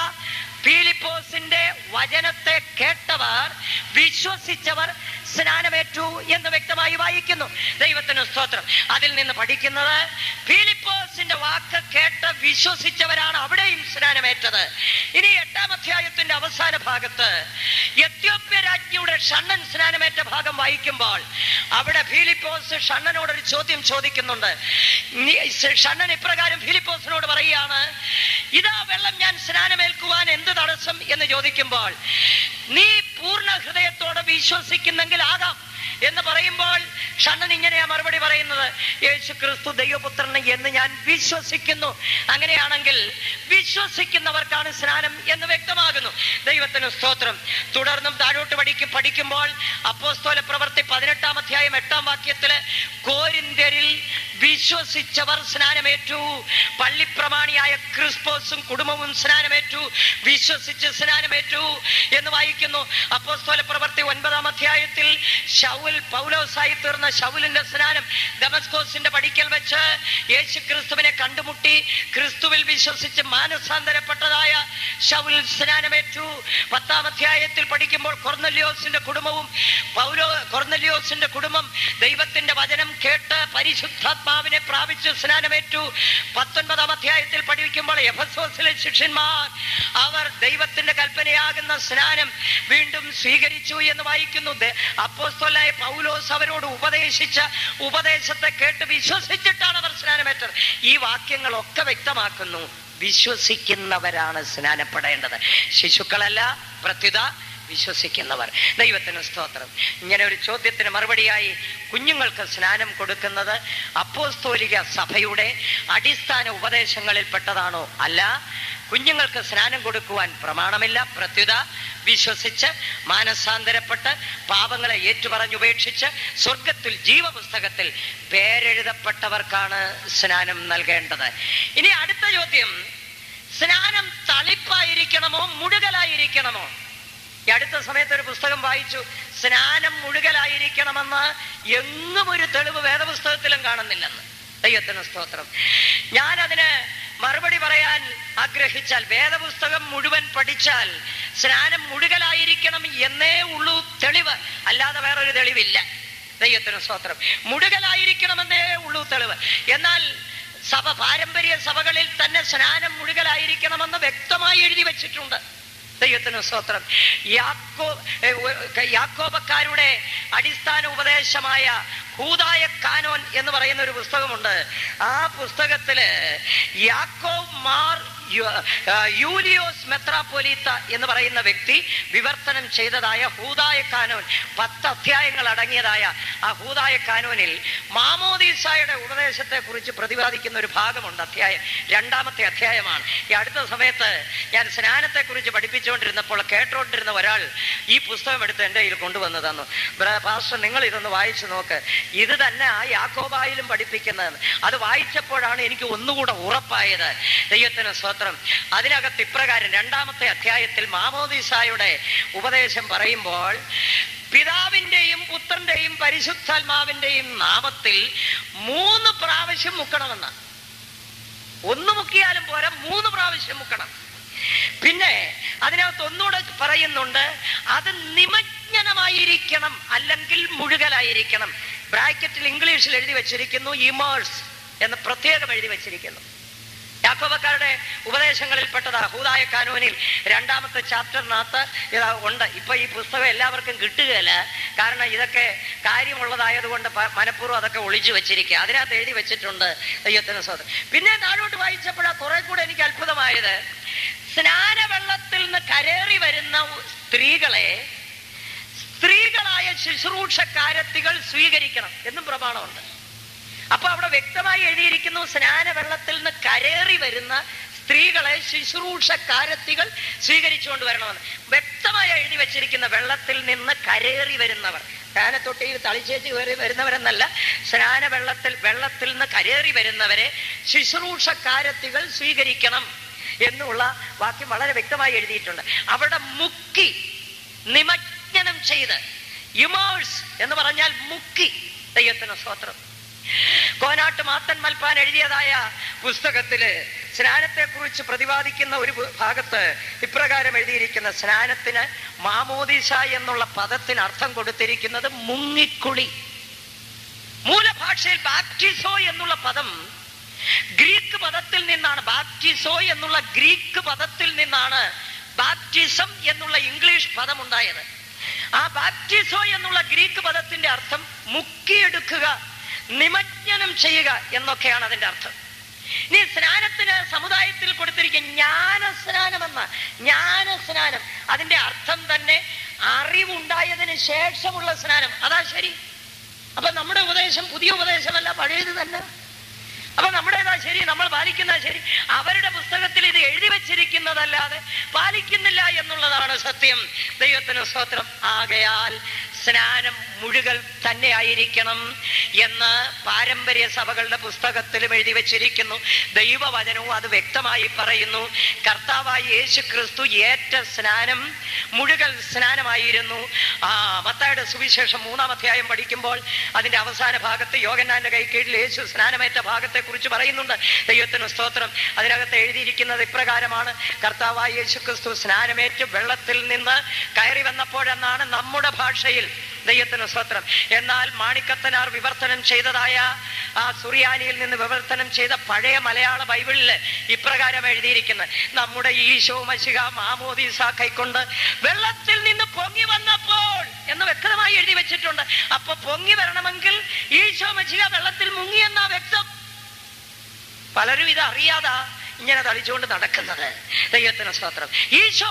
ഫിലിപ്പോസിന്റെ വചനത്തെ കേട്ടവർ വിശ്വസിച്ചവർ സ്നാനമേറ്റു എന്ന് വ്യക്തമായി വായിക്കുന്നു. ദൈവത്തിന് സ്തോത്രം. അതിൽ നിന്ന് പഠിക്കുന്നത് ഫിലിപ്പോസിന്റെ വാക്ക് കേട്ട് വിശ്വസിച്ചവരാണ് അവിടെയും സ്നാനമേറ്റത്. ഇനി എട്ടാം അധ്യായത്തിന്റെ അവസാന ഭാഗത്ത് എത്യോപ്യ രാജ്ഞിയുടെ ഷണ്ണൻ സ്നാനമേറ്റ ഭാഗം വായിക്കുമ്പോൾ അവിടെ ഫിലിപ്പോസ് ഷണ്ണനോട് ഒരു ചോദ്യം ചോദിക്കുന്നുണ്ട്. ഷണ്ണൻ ഇപ്രകാരം ഫിലിപ്പോസിനോട് പറയുകയാണ് ഇതാ വെള്ളം ഞാൻ സ്നാനമേൽക്കുവാൻ എന്ത് തടസ്സം? എന്ന് ചോദിക്കുമ്പോൾ നീ പൂർണ ഹൃദയത്തോടെ വിശ്വസിക്കുന്നെങ്കിൽ 拿着 എന്ന് പറയുമ്പോൾ ഷണ്ണൻ ഇങ്ങനെയാ മറുപടി പറയുന്നത്. യേശു ക്രിസ്തു ദൈവപുത്രൻ എന്ന് ഞാൻ വിശ്വസിക്കുന്നു. അങ്ങനെയാണെങ്കിൽ വിശ്വസിക്കുന്നവർക്കാണ് സ്നാനം എന്ന് വ്യക്തമാകുന്നു. ദൈവത്തിന് സ്തോത്രം. തുടർന്നും താഴോട്ട് പഠിക്കും പഠിക്കുമ്പോൾ അപ്പോസ്തോല പ്രവർത്തി പതിനെട്ടാം അധ്യായം എട്ടാം വാക്യത്തിൽ കോരിന്തരിൽ വിശ്വസിച്ചവർ സ്നാനമേറ്റു. പള്ളിപ്രമാണിയായ ക്രിസ്പോസും കുടുംബവും സ്നാനമേറ്റു. വിശ്വസിച്ച് സ്നാനമേറ്റു എന്ന് വായിക്കുന്നു. അപ്പോസ്തോല പ്രവർത്തി ഒൻപതാം അധ്യായത്തിൽ ശൗൽ പൗലോസായി തീർന്ന ശൗലിന്റെ സ്നാനം ഡെമസ്കോസിന്റെ പടിക്കൽ വെച്ച് യേശു ക്രിസ്തുവിനെ കണ്ടുമുട്ടി ക്രിസ്തുവിൽ വിശ്വസിച്ച് മാനസാന്തരപ്പെട്ടതായ ശൗൽ സ്നാനമേറ്റു. പത്താം അധ്യായത്തിൽ പഠിക്കുമ്പോൾ കൊർന്നല്യോസിന്റെ കുടുംബവും പൗലോ കൊർന്നല്യോസിന്റെ കുടുംബം ദൈവത്തിന്റെ വചനം കേട്ട് പരിശുദ്ധാത്മാവിനെ പ്രാപിച്ച് സ്നാനമേറ്റു. പത്തൊൻപതാം അധ്യായത്തിൽ പഠിക്കുമ്പോൾ എഫസോസിലെ ശിഷ്യന്മാർ അവർ ദൈവത്തിന്റെ കൽപ്പനയാകുന്ന സ്നാനം വീണ്ടും സ്വീകരിച്ചു എന്ന് വായിക്കുന്നു. അപ്പോസ്തലനായ പൗലോസ് അവരോട് ഉപദേശിച്ച ഉപദേശത്തെ കേട്ട് വിശ്വസിച്ചിട്ടാണ് അവർ സ്നാനമേറ്റത്. ഈ വാക്യങ്ങളൊക്കെ വ്യക്തമാക്കുന്നു. വിശ്വസിക്കുന്നവരാണ് സ്നാനപ്പെടേണ്ടത്. ശിശുക്കളല്ല പ്രത്യുത വിശ്വസിക്കുന്നവർ. ദൈവത്തിന് സ്തോത്രം. ഇങ്ങനെ ഒരു ചോദ്യത്തിന് മറുപടിയായി കുഞ്ഞുങ്ങൾക്ക് സ്നാനം കൊടുക്കുന്നത് അപ്പോസ്തോലിക സഭയുടെ അടിസ്ഥാന ഉപദേശങ്ങളിൽപ്പെട്ടതാണോ അല്ല. കുഞ്ഞുങ്ങൾക്ക് സ്നാനം കൊടുക്കുവാൻ പ്രമാണമില്ല. പ്രത്യുത വിശ്വസിച്ച് മാനസാന്തരപ്പെട്ട് പാപങ്ങളെ ഏറ്റുപറഞ്ഞുപേക്ഷിച്ച് സ്വർഗത്തിൽ ജീവപുസ്തകത്തിൽ പേരെഴുതപ്പെട്ടവർക്കാണ് സ്നാനം നൽകേണ്ടത്. ഇനി അടുത്ത ചോദ്യം. സ്നാനം തളിപ്പായിരിക്കണമോ മുഴുകലായിരിക്കണമോ? ഈ അടുത്ത സമയത്ത് ഒരു പുസ്തകം വായിച്ചു. സ്നാനം മുഴുകലായിരിക്കണമെന്ന് എങ്ങും ഒരു തെളിവ് വേദപുസ്തകത്തിലും കാണുന്നില്ലെന്ന്. ദൈവത്തിന് സ്തോത്രം. ഞാൻ അതിന് മറുപടി പറയാൻ ആഗ്രഹിച്ചാൽ വേദപുസ്തകം മുഴുവൻ പഠിച്ചാൽ സ്നാനം മുഴുകലായിരിക്കണം എന്നേ ഉള്ളൂ തെളിവ്. അല്ലാതെ വേറൊരു തെളിവില്ല. ദൈവത്തിന് സ്തോത്രം. മുഴുകലായിരിക്കണമെന്നേ ഉള്ളൂ തെളിവ്. എന്നാൽ സഭ പാരമ്പര്യ സഭകളിൽ തന്നെ സ്നാനം മുഴുകലായിരിക്കണമെന്ന് വ്യക്തമായി എഴുതി വെച്ചിട്ടുണ്ട്. ദൈവത്തിന് സ്തോത്രം. യാക്കോ യാക്കോബക്കാരുടെ അടിസ്ഥാന ഉപദേശമായ ഹൂതായ കാനോൻ എന്ന് പറയുന്ന ഒരു പുസ്തകമുണ്ട്. ആ പുസ്തകത്തിൽ യാക്കോബ് മാർ യൂലിയോസ് മെത്രാപ്പൊലീത്ത എന്ന് പറയുന്ന വ്യക്തി വിവർത്തനം ചെയ്തതായ ഹൂതായ കാനോൻ പത്ത് അധ്യായങ്ങൾ അടങ്ങിയതായ ആ ഹൂതായ കാനോനിൽ മാമോദീസായുടെ ഉപദേശത്തെ കുറിച്ച് പ്രതിപാദിക്കുന്ന ഒരു ഭാഗമുണ്ട്. അധ്യായം രണ്ടാമത്തെ അധ്യായമാണ്. ഈ അടുത്ത സമയത്ത് ഞാൻ സ്നാനത്തെ കുറിച്ച് പഠിപ്പിച്ചുകൊണ്ടിരുന്നപ്പോൾ കേട്ടുകൊണ്ടിരുന്ന ഒരാൾ ഈ പുസ്തകം എടുത്ത് എന്റെ കയ്യിൽ കൊണ്ടുവന്നു തന്നു. പാസ്റ്റർ നിങ്ങൾ ഇതൊന്ന് വായിച്ചു നോക്ക്. ഇത് തന്നെ ആ യാക്കോബായിലും പഠിപ്പിക്കുന്നതെന്ന് അത് വായിച്ചപ്പോഴാണ് എനിക്ക് ഒന്നുകൂടെ ഉറപ്പായത്. ദൈവത്തിന് സ്വത്രം അതിനകത്ത് ഇപ്രകാരം രണ്ടാമത്തെ അധ്യായത്തിൽ മാമോദിസായുടെ ഉപദേശം പറയുമ്പോൾ പിതാവിന്റെയും പുത്രന്റെയും പരിശുദ്ധാത്മാവിന്റെയും നാമത്തിൽ മൂന്ന് പ്രാവശ്യം മുക്കണമെന്ന്. ഒന്ന് മുക്കിയാലും പോരാ മൂന്ന് പ്രാവശ്യം മുക്കണം. പിന്നെ അതിനകത്ത് ഒന്നുകൂടെ പറയുന്നുണ്ട് അത് നിമജ്ഞനമായിരിക്കണം അല്ലെങ്കിൽ മുഴുകലായിരിക്കണം. ബ്രാക്കറ്റിൽ ഇംഗ്ലീഷിൽ എഴുതി വെച്ചിരിക്കുന്നു ഇമേഴ്സ് എന്ന് പ്രത്യേകം എഴുതി വെച്ചിരിക്കുന്നു. യാക്കോബക്കാരുടെ ഉപദേശങ്ങളിൽപ്പെട്ടതാ ഹൂതായ കാനൂനിൽ രണ്ടാമത്തെ ചാപ്റ്ററിനകത്ത് ഇതാ ഉണ്ട്. ഇപ്പൊ ഈ പുസ്തകം എല്ലാവർക്കും കിട്ടുകയില്ല. കാരണം ഇതൊക്കെ കാര്യമുള്ളതായതുകൊണ്ട് മനഃപൂർവം അതൊക്കെ ഒളിച്ചു വെച്ചിരിക്കുക. അതിനകത്ത് എഴുതി വെച്ചിട്ടുണ്ട് ദൈവത്തിന് സ്വതം പിന്നെ താഴോട്ട് വായിച്ചപ്പോഴാ കുറെ കൂടെ എനിക്ക് അത്ഭുതമായത്. സ്നാനവെള്ളത്തിൽ നിന്ന് കരേറി വരുന്ന സ്ത്രീകളെ സ്ത്രീകളായ ശുശ്രൂഷക്കാരത്തികൾ സ്വീകരിക്കണം എന്നും പ്രമാണമുണ്ട്. അപ്പൊ അവിടെ വ്യക്തമായി എഴുതിയിരിക്കുന്നു സ്നാനവെള്ളത്തിൽ നിന്ന് കരേറി വരുന്ന സ്ത്രീകളെ ശുശ്രൂഷക്കാരത്തികൾ സ്വീകരിച്ചുകൊണ്ട് വരണമെന്ന്. വ്യക്തമായി എഴുതി വെച്ചിരിക്കുന്ന വെള്ളത്തിൽ നിന്ന് കരേറി വരുന്നവർ. സ്നാനത്തൊട്ടിയിൽ തളിച്ചേച്ച് കയറി വരുന്നവരെന്നല്ല സ്നാന വെള്ളത്തിൽ വെള്ളത്തിൽ നിന്ന് കരേറി വരുന്നവരെ ശുശ്രൂഷക്കാരത്തികൾ സ്വീകരിക്കണം എന്നുള്ള വാക്യം വളരെ വ്യക്തമായി എഴുതിയിട്ടുണ്ട്. അവിടെ മുക്കി നിമജ്ഞനം ചെയ്ത് ഇമേഴ്സ് എന്ന് പറഞ്ഞാൽ മുക്കി ദൈവത്തിന് സ്തോത്രം. കോനാട്ട് മാത്തൻ മൽപ്പാൻ എഴുതിയതായ പുസ്തകത്തിൽ സ്നാനത്തെ കുറിച്ച് പ്രതിപാദിക്കുന്ന ഒരു ഭാഗത്ത് ഇപ്രകാരം എഴുതിയിരിക്കുന്ന സ്നാനത്തിന് മാമോദിസ എന്നുള്ള പദത്തിന് അർത്ഥം കൊടുത്തിരിക്കുന്നത് മുങ്ങിക്കുളി. മൂലഭാഷയിൽ ബാപ്റ്റിസോ എന്നുള്ള പദം ഗ്രീക്ക് പദത്തിൽ നിന്നാണ് ബാപ്റ്റിസോ എന്നുള്ള ഗ്രീക്ക് പദത്തിൽ നിന്നാണ് ബാപ്റ്റിസം എന്നുള്ള ഇംഗ്ലീഷ് പദം ഉണ്ടായത് ആ ബാപ്റ്റിസോ എന്നുള്ള ഗ്രീക്ക് പദത്തിന്റെ അർത്ഥം മുക്കിയെടുക്കുക നിമജ്ഞനം ചെയ്യുക എന്നൊക്കെയാണ് അതിന്റെ അർത്ഥം. നീ സ്നാനത്തിന് സമുദായത്തിൽ കൊടുത്തിരിക്കുന്ന എന്ന ജ്ഞാനസ്നാനം അതിന്റെ അർത്ഥം തന്നെ അറിവുണ്ടായതിന് ശേഷമുള്ള സ്നാനം. അതാ ശരി. അപ്പൊ നമ്മുടെ ഉപദേശം പുതിയ ഉപദേശമല്ല പഴയത് തന്നെ. അപ്പൊ നമ്മുടേതാ ശരി നമ്മൾ പാലിക്കുന്ന ശരി. അവരുടെ പുസ്തകത്തിൽ ഇത് എഴുതി വച്ചിരിക്കുന്നതല്ലാതെ പാലിക്കുന്നില്ല എന്നുള്ളതാണ് സത്യം. ദൈവത്തിന് സ്തോത്രം. ആകയാൽ സ്നാനം മുഴുകൽ തന്നെ ആയിരിക്കണം എന്ന് പാരമ്പര്യ സഭകളുടെ പുസ്തകത്തിലും എഴുതി വെച്ചിരിക്കുന്നു. ദൈവവചനവും അത് വ്യക്തമായി പറയുന്നു. കർത്താവായ യേശു ക്രിസ്തു ഏറ്റ സ്നാനം മുഴുകൽ സ്നാനമായിരുന്നു. ആ മത്തായുടെ സുവിശേഷം മൂന്നാം അധ്യായം പഠിക്കുമ്പോൾ അതിന്റെ അവസാന ഭാഗത്ത് യോഗന്നാന്റെ കൈ കീഴിൽ യേശു സ്നാനമേറ്റ ഭാഗത്തെ കുറിച്ച് പറയുന്നുണ്ട്. ദൈവത്തിന് സ്തോത്രം. അതിനകത്ത് എഴുതിയിരിക്കുന്നത് ഇപ്രകാരമാണ്. കർത്താവായ യേശു ക്രിസ്തു സ്നാനമേറ്റ് വെള്ളത്തിൽ നിന്ന് കയറി വന്നപ്പോഴെന്നാണ് നമ്മുടെ ഭാഷയിൽ ദൈവത്തിന് സ്വത്രം. എന്നാൽ മാണിക്കത്തനാർ വിവർത്തനം ചെയ്തതായ ആ സുറിയാനിയിൽ നിന്ന് വിവർത്തനം ചെയ്ത പഴയ മലയാള ബൈബിളിൽ ഇപ്രകാരം എഴുതിയിരിക്കുന്നത്. നമ്മുടെ ഈശോ മശിക മാമോദീസ കൈക്കൊണ്ട് വെള്ളത്തിൽ നിന്ന് പൊങ്ങി വന്നപ്പോൾ എന്ന് വ്യക്തമായി എഴുതി വെച്ചിട്ടുണ്ട്. അപ്പൊ പൊങ്ങി വരണമെങ്കിൽ ഈശോ മശിക വെള്ളത്തിൽ മുങ്ങി എന്നാ വ്യക്തം. പലരും ഇത് അറിയാതാ. ഇങ്ങനെ തളിച്ചുകൊണ്ട് നടക്കുന്നത്. ദൈവത്തിന് സ്തോത്രം. ഈശോ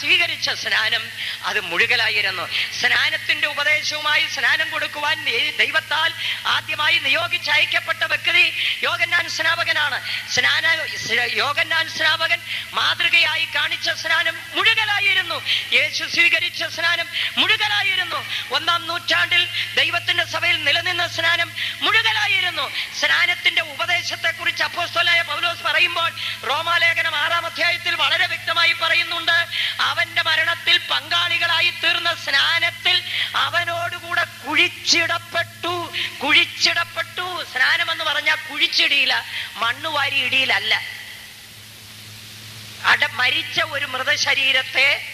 സ്വീകരിച്ച സ്നാനം അത് മുഴുകലായിരുന്നു. സ്നാനത്തിന്റെ ഉപദേശവുമായി സ്നാനം കൊടുക്കുവാൻ ദൈവത്താൽ ആദ്യമായി നിയോഗിച്ച് അയക്കപ്പെട്ട വ്യക്തി യോഗന്നാൻ സ്നാപകനാണ്. സ്നാന യോഗന്നാൻ സ്നാപകൻ മാതൃകയായി കാണിച്ച സ്നാനം മുഴുകലായിരുന്നു. യേശു സ്വീകരിച്ച സ്നാനം മുഴുകലായിരുന്നു. ഒന്നാം നൂറ്റാണ്ടിൽ ദൈവത്തിന്റെ സഭയിൽ നിലനിന്ന സ്നാനം മുഴുകലായിരുന്നു. സ്നാനത്തിന്റെ ഉപദേശത്തെക്കുറിച്ച് അപ്പോസ്തലനായ പൗലോസ് പറയുമ്പോൾ റോമാലേഖനം ആറാം അധ്യായത്തിൽ വളരെ വ്യക്തമായി പറയുന്നുണ്ട് അവന്റെ മരണത്തിൽ പങ്കാളികളായി തീർന്ന സ്നാനത്തിൽ അവനോടുകൂടെ കുഴിച്ചിടപ്പെട്ടു കുഴിച്ചിടപ്പെട്ടു. സ്നാനം എന്ന് പറഞ്ഞാൽ കുഴിച്ചിടിയില്ല മണ്ണുവാരി ഇടിയിലല്ല. അട മരിച്ച ഒരു മൃതശരീരത്തെ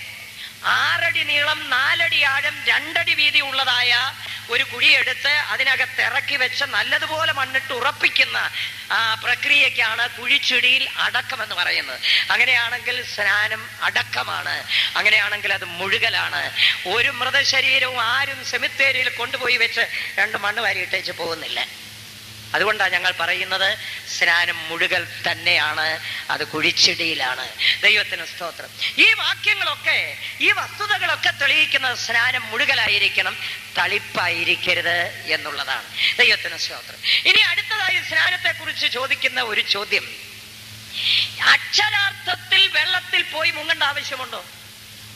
ആറടി നീളം നാലടി ആഴം രണ്ടടി വീതി ഉള്ളതായ ഒരു കുഴിയെടുത്ത് അതിനകത്ത് ഇറക്കി വെച്ച് നല്ലതുപോലെ മണ്ണിട്ട് ഉറപ്പിക്കുന്ന ആ പ്രക്രിയക്കാണ് കുഴിച്ചെടിയിൽ അടക്കം എന്ന് പറയുന്നത്. അങ്ങനെയാണെങ്കിൽ സ്നാനം അടക്കമാണ്. അങ്ങനെയാണെങ്കിൽ അത് മുഴുകലാണ്. ഒരു മൃതശരീരവും ആരും സെമിത്തേരിയിൽ കൊണ്ടുപോയി വെച്ച് രണ്ട് മണ്ണ് വാരിയിട്ടേച്ച് പോകുന്നില്ല. അതുകൊണ്ടാണ് ഞങ്ങൾ പറയുന്നത് സ്നാനം മുഴുകൽ തന്നെയാണ് അത് കുഴിച്ചിടിയിലാണ്. ദൈവത്തിന് സ്തോത്രം. ഈ വാക്യങ്ങളൊക്കെ ഈ വസ്തുതകളൊക്കെ തെളിയിക്കുന്നത് സ്നാനം മുഴുകലായിരിക്കണം തളിപ്പായിരിക്കരുത് എന്നുള്ളതാണ്. ദൈവത്തിന് സ്തോത്രം. ഇനി അടുത്തതായി സ്നാനത്തെ കുറിച്ച് ചോദിക്കുന്ന ഒരു ചോദ്യം. അക്ഷരാർത്ഥത്തിൽ വെള്ളത്തിൽ പോയി മുങ്ങേണ്ട ആവശ്യമുണ്ടോ?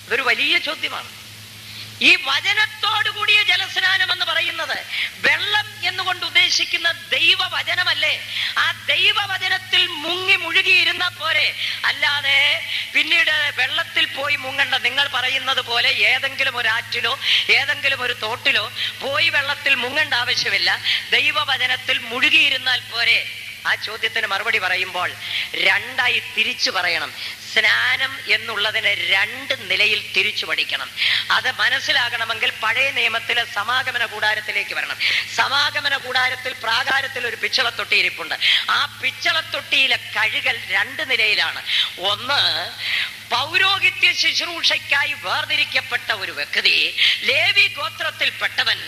ഇതൊരു വലിയ ചോദ്യമാണ്. ഈ വചനത്തോടു കൂടിയ ജലസ്നാനം എന്ന് പറയുന്നത് വെള്ളം എന്നുകൊണ്ട് ഉദ്ദേശിക്കുന്ന ദൈവവചനമല്ലേ ആ ദൈവവചനത്തിൽ മുങ്ങി മുഴുകിയിരുന്ന പോരെ. അല്ലാതെ പിന്നീട് വെള്ളത്തിൽ പോയി മുങ്ങണ്ട നിങ്ങൾ പറയുന്നത് പോലെ ഏതെങ്കിലും ഒരു ആറ്റിലോ ഏതെങ്കിലും ഒരു തോട്ടിലോ പോയി വെള്ളത്തിൽ മുങ്ങണ്ട ആവശ്യമില്ല. ദൈവവചനത്തിൽ മുഴുകിയിരുന്നാൽ പോരെ. ആ ചോദ്യത്തിന് മറുപടി പറയുമ്പോൾ രണ്ടായി തിരിച്ചു പറയണം. സ്നാനം എന്നുള്ളതിനെ രണ്ട് നിലയിൽ തിരിച്ചു പഠിക്കണം. അത് മനസ്സിലാകണമെങ്കിൽ പഴയ നിയമത്തിലെ സമാഗമന കൂടാരത്തിലേക്ക് വരണം. സമാഗമന കൂടാരത്തിൽ പ്രാകാരത്തിൽ ഒരു പിച്ചളത്തൊട്ടി ഇരിപ്പുണ്ട്. ആ പിച്ചളത്തൊട്ടിയിലെ കഴുകൽ രണ്ട് നിലയിലാണ്. ഒന്ന് പൗരോഹിത്യ ശുശ്രൂഷയ്ക്കായി വേർതിരിക്കപ്പെട്ട ഒരു വ്യക്തി ലേവി ഗോത്രത്തിൽപ്പെട്ടവൻ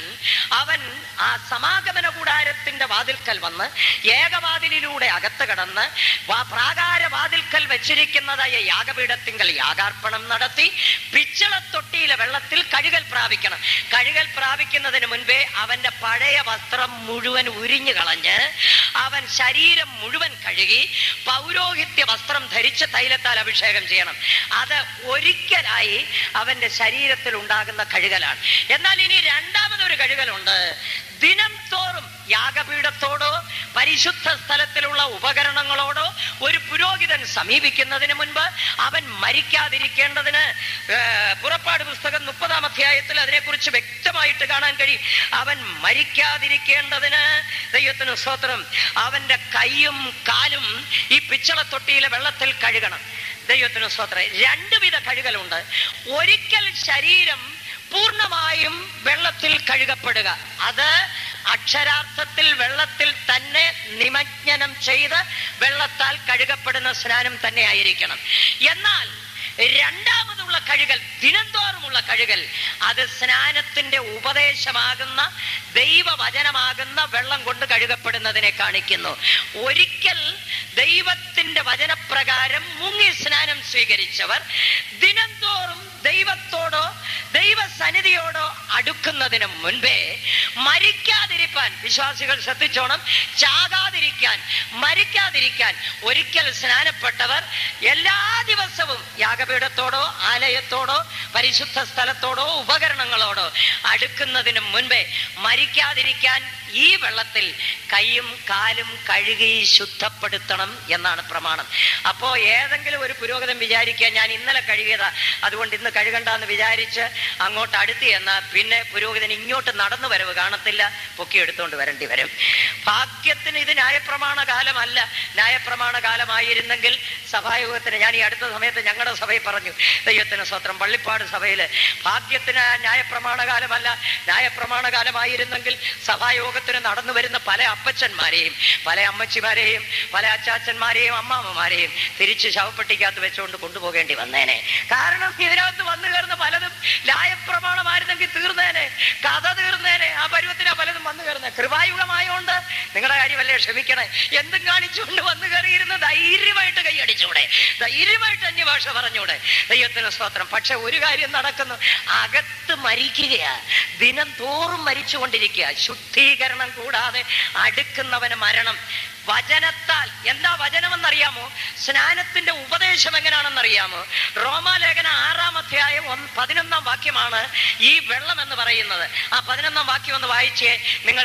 അവൻ ആ സമാഗമന കൂടാരത്തിന്റെ വാതിൽക്കൽ വന്ന് ഏകവാതിലിലൂടെ അകത്ത് കടന്ന് വാ- പ്രാകാര വാതിൽക്കൽ വെച്ചിരിക്കുന്നതായ യാഗപീഠത്തിങ്കൽ യാഗാർപ്പണം നടത്തി പിച്ചളത്തൊട്ടിയിലെ വെള്ളത്തിൽ കഴുകൽ പ്രാപിക്കണം. കഴുകൽ പ്രാപിക്കുന്നതിന് മുൻപേ അവന്റെ പഴയ വസ്ത്രം മുഴുവൻ ഉരിഞ്ഞു കളഞ്ഞ് അവൻ ശരീരം മുഴുവൻ കഴുകി പൗരോഹിത്യ വസ്ത്രം ധരിച്ച് തൈലത്താൽ അഭിഷേകം ചെയ്യണം. അത് ഒരിക്കലായി അവന്റെ ശരീരത്തിൽ ഉണ്ടാകുന്ന കഴുകലാണ്. എന്നാൽ ഇനി രണ്ടാമതൊരു കഴുകലുണ്ട്. ദിനം തോറും യാഗപീഠത്തോടോ പരിശുദ്ധ സ്ഥലത്തിലുള്ള ഉപകരണങ്ങളോടോ ഒരു പുരോഹിതൻ സമീപിക്കുന്നതിന് മുൻപ് അവൻ മരിക്കാതിരിക്കേണ്ടതിന് പുറപ്പാട് പുസ്തകം മുപ്പതാം അധ്യായത്തിൽ അതിനെക്കുറിച്ച് വ്യക്തമായിട്ട് കാണാൻ കഴിയും. അവൻ മരിക്കാതിരിക്കേണ്ടതിന് ദൈവത്തിന് സ്തോത്രം അവന്റെ കൈയും കാലും ഈ പിച്ചളത്തൊട്ടിയിലെ വെള്ളത്തിൽ കഴുകണം. ദൈവത്തിന് സ്വത്ര രണ്ടുവിധ കഴുകലുണ്ട്. ഒരിക്കൽ ശരീരം പൂർണമായും വെള്ളത്തിൽ കഴുകപ്പെടുക. അത് അക്ഷരാർത്ഥത്തിൽ വെള്ളത്തിൽ തന്നെ നിമജ്ഞനം ചെയ്ത് വെള്ളത്താൽ കഴുകപ്പെടുന്ന സ്നാനം തന്നെ ആയിരിക്കണം. എന്നാൽ രണ്ടാമതുള്ള കഴുകൽ ദിനംതോറുമുള്ള കഴുകൽ അത് സ്നാനത്തിന്റെ ഉപദേശമാകുന്ന ദൈവവചനമാകുന്ന വെള്ളം കൊണ്ട് കഴുകപ്പെടുന്നതിനെ കാണിക്കുന്നു. ഒരിക്കൽ ദൈവത്തിന്റെ വചനപ്രകാരം മുങ്ങി സ്നാനം സ്വീകരിച്ചവർ ദിനംതോറും ദൈവത്തോടോ ദൈവസന്നിധിയോടോ അടുക്കുന്നതിന് മുൻപേ മരിക്കാതിരിക്കാൻ വിശ്വാസികൾ ശ്രദ്ധിച്ചോണം ചാകാതിരിക്കാൻ മരിക്കാതിരിക്കാൻ ഒരിക്കൽ സ്നാനപ്പെട്ടവർ എല്ലാ ദിവസവും യാഗപീഠത്തോടോ ആലയത്തോടോ പരിശുദ്ധ സ്ഥലത്തോടോ ഉപകരണങ്ങളോടോ അടുക്കുന്നതിന് മുൻപേ മരിക്കാതിരിക്കാൻ ഈ വെള്ളത്തിൽ കൈയും കാലും കഴുകി ശുദ്ധപ്പെടുത്തണം എന്നാണ് പ്രമാണം. അപ്പോ ഏതെങ്കിലും ഒരു പുരോഹിതൻ വിചാരിക്കുക ഞാൻ ഇന്നലെ കഴുകിയതാ അതുകൊണ്ട് ഇന്ന് കഴുകണ്ടെന്ന് വിചാരിച്ച് അങ്ങോട്ട് അടുത്ത് എന്നാൽ പിന്നെ പുരോഹിതൻ ഇങ്ങോട്ട് നടന്നു വരവ് കാണത്തില്ല എടുത്തുകൊണ്ട് വരേണ്ടി വരും. ഭാഗ്യത്തിന് ഇത് ന്യായപ്രമാണ കാലമല്ല ന്യായപ്രമാണ കാലമായിരുന്നെങ്കിൽ സഭായോഗത്തിന് ഞാൻ ഈ അടുത്ത സമയത്ത് ഞങ്ങളുടെ സഭയിൽ പറഞ്ഞു. ദൈവത്തിന് സ്വത്രം പള്ളിപ്പാട് സഭയിൽ ഭാഗ്യത്തിന് ന്യായപ്രമാണകാലമല്ല. ന്യായപ്രമാണകാലമായിരുന്നെങ്കിൽ ന്യായപ്രമാണ കാലമായിരുന്നെങ്കിൽ സഭായോഗത്തിന് നടന്നു വരുന്ന പല അപ്പച്ചന്മാരെയും പല അമ്മച്ചിമാരെയും പല അച്ചാച്ചന്മാരെയും അമ്മാമ്മമാരെയും തിരിച്ച് ശവപ്പെട്ടിക്കകത്ത് വെച്ചുകൊണ്ട് കൊണ്ടുപോകേണ്ടി വന്നേനെ. കാരണം ഇതിനകത്ത് വന്നു കയറുന്ന പലതും ന്യായപ്രമാണമായിരുന്നെങ്കിൽ തീർന്നേനെ. കഥ തീർന്നേനെ. ആ പരുവത്തിനാ പലതും വന്നു കയറുന്നത്. കൃപായുഗമായോണ്ട് നിങ്ങളുടെ കാര്യമല്ലേ ക്ഷമിക്കണേ? എന്തും കാണിച്ചുകൊണ്ട് വന്നു കയറിയിരുന്ന ധൈര്യമായിട്ട് കൈയടിച്ചൂടെ ധൈര്യമായിട്ട് അന്യഭാഷ പറഞ്ഞൂടെ. ദൈവത്തിന് സ്തോത്രം. പക്ഷെ ഒരു കാര്യം നടക്കുന്നു. അകത്ത് മരിക്കുകയാ. ദിനം തോറും മരിച്ചുകൊണ്ടിരിക്കുക ശുദ്ധീകരണം കൂടാതെ അടുക്കുന്നവന് മരണം. വചനത്താൽ എന്താ വചനമെന്നറിയാമോ? സ്നാനത്തിന്റെ ഉപദേശം എങ്ങനെയാണെന്ന് എങ്ങനെയാണെന്നറിയാമോ റോമാലേഖന ആറാം അധ്യായം പതിനൊന്നാം വാക്യമാണ് ഈ വെള്ളം എന്ന് പറയുന്നത്. ആ പതിനൊന്നാം വാക്യം ഒന്ന് വായിച്ചേ. നിങ്ങൾ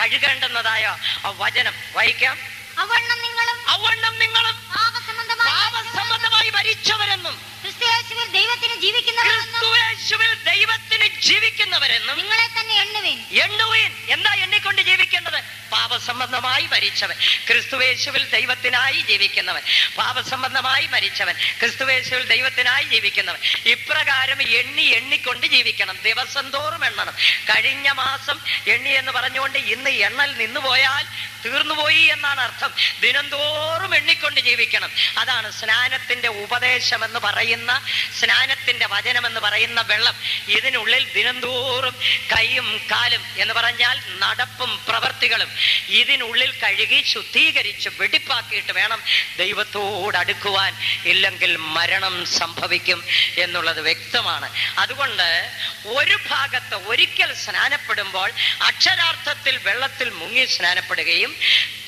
കഴുകേണ്ടുന്നതായ വചനം വായിക്കാം. അവണ്ണം നിങ്ങളും പാപസംബന്ധമായി മരിച്ചവരെന്നും ക്രിസ്തുയേശുവിൽ ദൈവത്തിന് ജീവിക്കുന്നവരെന്നും നിങ്ങളെ തന്നെ എണ്ണുവീൻ. എണ്ണുവീൻ. എന്താ എണ്ണിക്കൊണ്ട് ജീവിക്കേണ്ടത് പാപസംബന്ധമായി മരിച്ചവൻ. ക്രിസ്തുവേശുവിൽ ദൈവത്തിനായി ജീവിക്കുന്നവൻ. പാപസംബന്ധമായി മരിച്ചവൻ. ക്രിസ്തുവേശുവിൽ ദൈവത്തിനായി ജീവിക്കുന്നവൻ. ഇപ്രകാരം എണ്ണി എണ്ണിക്കൊണ്ട് ജീവിക്കണം. ദിവസം തോറും എണ്ണണം. കഴിഞ്ഞ മാസം എണ്ണി എന്ന് പറഞ്ഞുകൊണ്ട് ഇന്ന് എണ്ണൽ നിന്നുപോയാൽ തീർന്നുപോയി എന്നാണ് അർത്ഥം. ദിനംതോറും എണ്ണിക്കൊണ്ട് ജീവിക്കണം. അതാണ് സ്നാനത്തിന്റെ ഉപദേശം എന്ന് പറയുന്ന സ്നാനത്തിന്റെ വചനം എന്ന് പറയുന്ന വെള്ളം. ഇതിനുള്ളിൽ ദിനംതോറും കൈയും കാലും എന്ന് പറഞ്ഞാൽ നടപ്പും പ്രവർത്തികളും. ഇതിനുള്ളിൽ കഴുകി ശുദ്ധീകരിച്ച് വെടിപ്പാക്കിയിട്ട് വേണം ദൈവത്തോട് അടുക്കുവാൻ. ഇല്ലെങ്കിൽ മരണം സംഭവിക്കും എന്നുള്ളത് വ്യക്തമാണ്. അതുകൊണ്ട് ഒരു ഭാഗത്ത് ഒരിക്കൽ സ്നാനപ്പെടുമ്പോൾ അക്ഷരാർത്ഥത്തിൽ വെള്ളത്തിൽ മുങ്ങി സ്നാനപ്പെടുകയും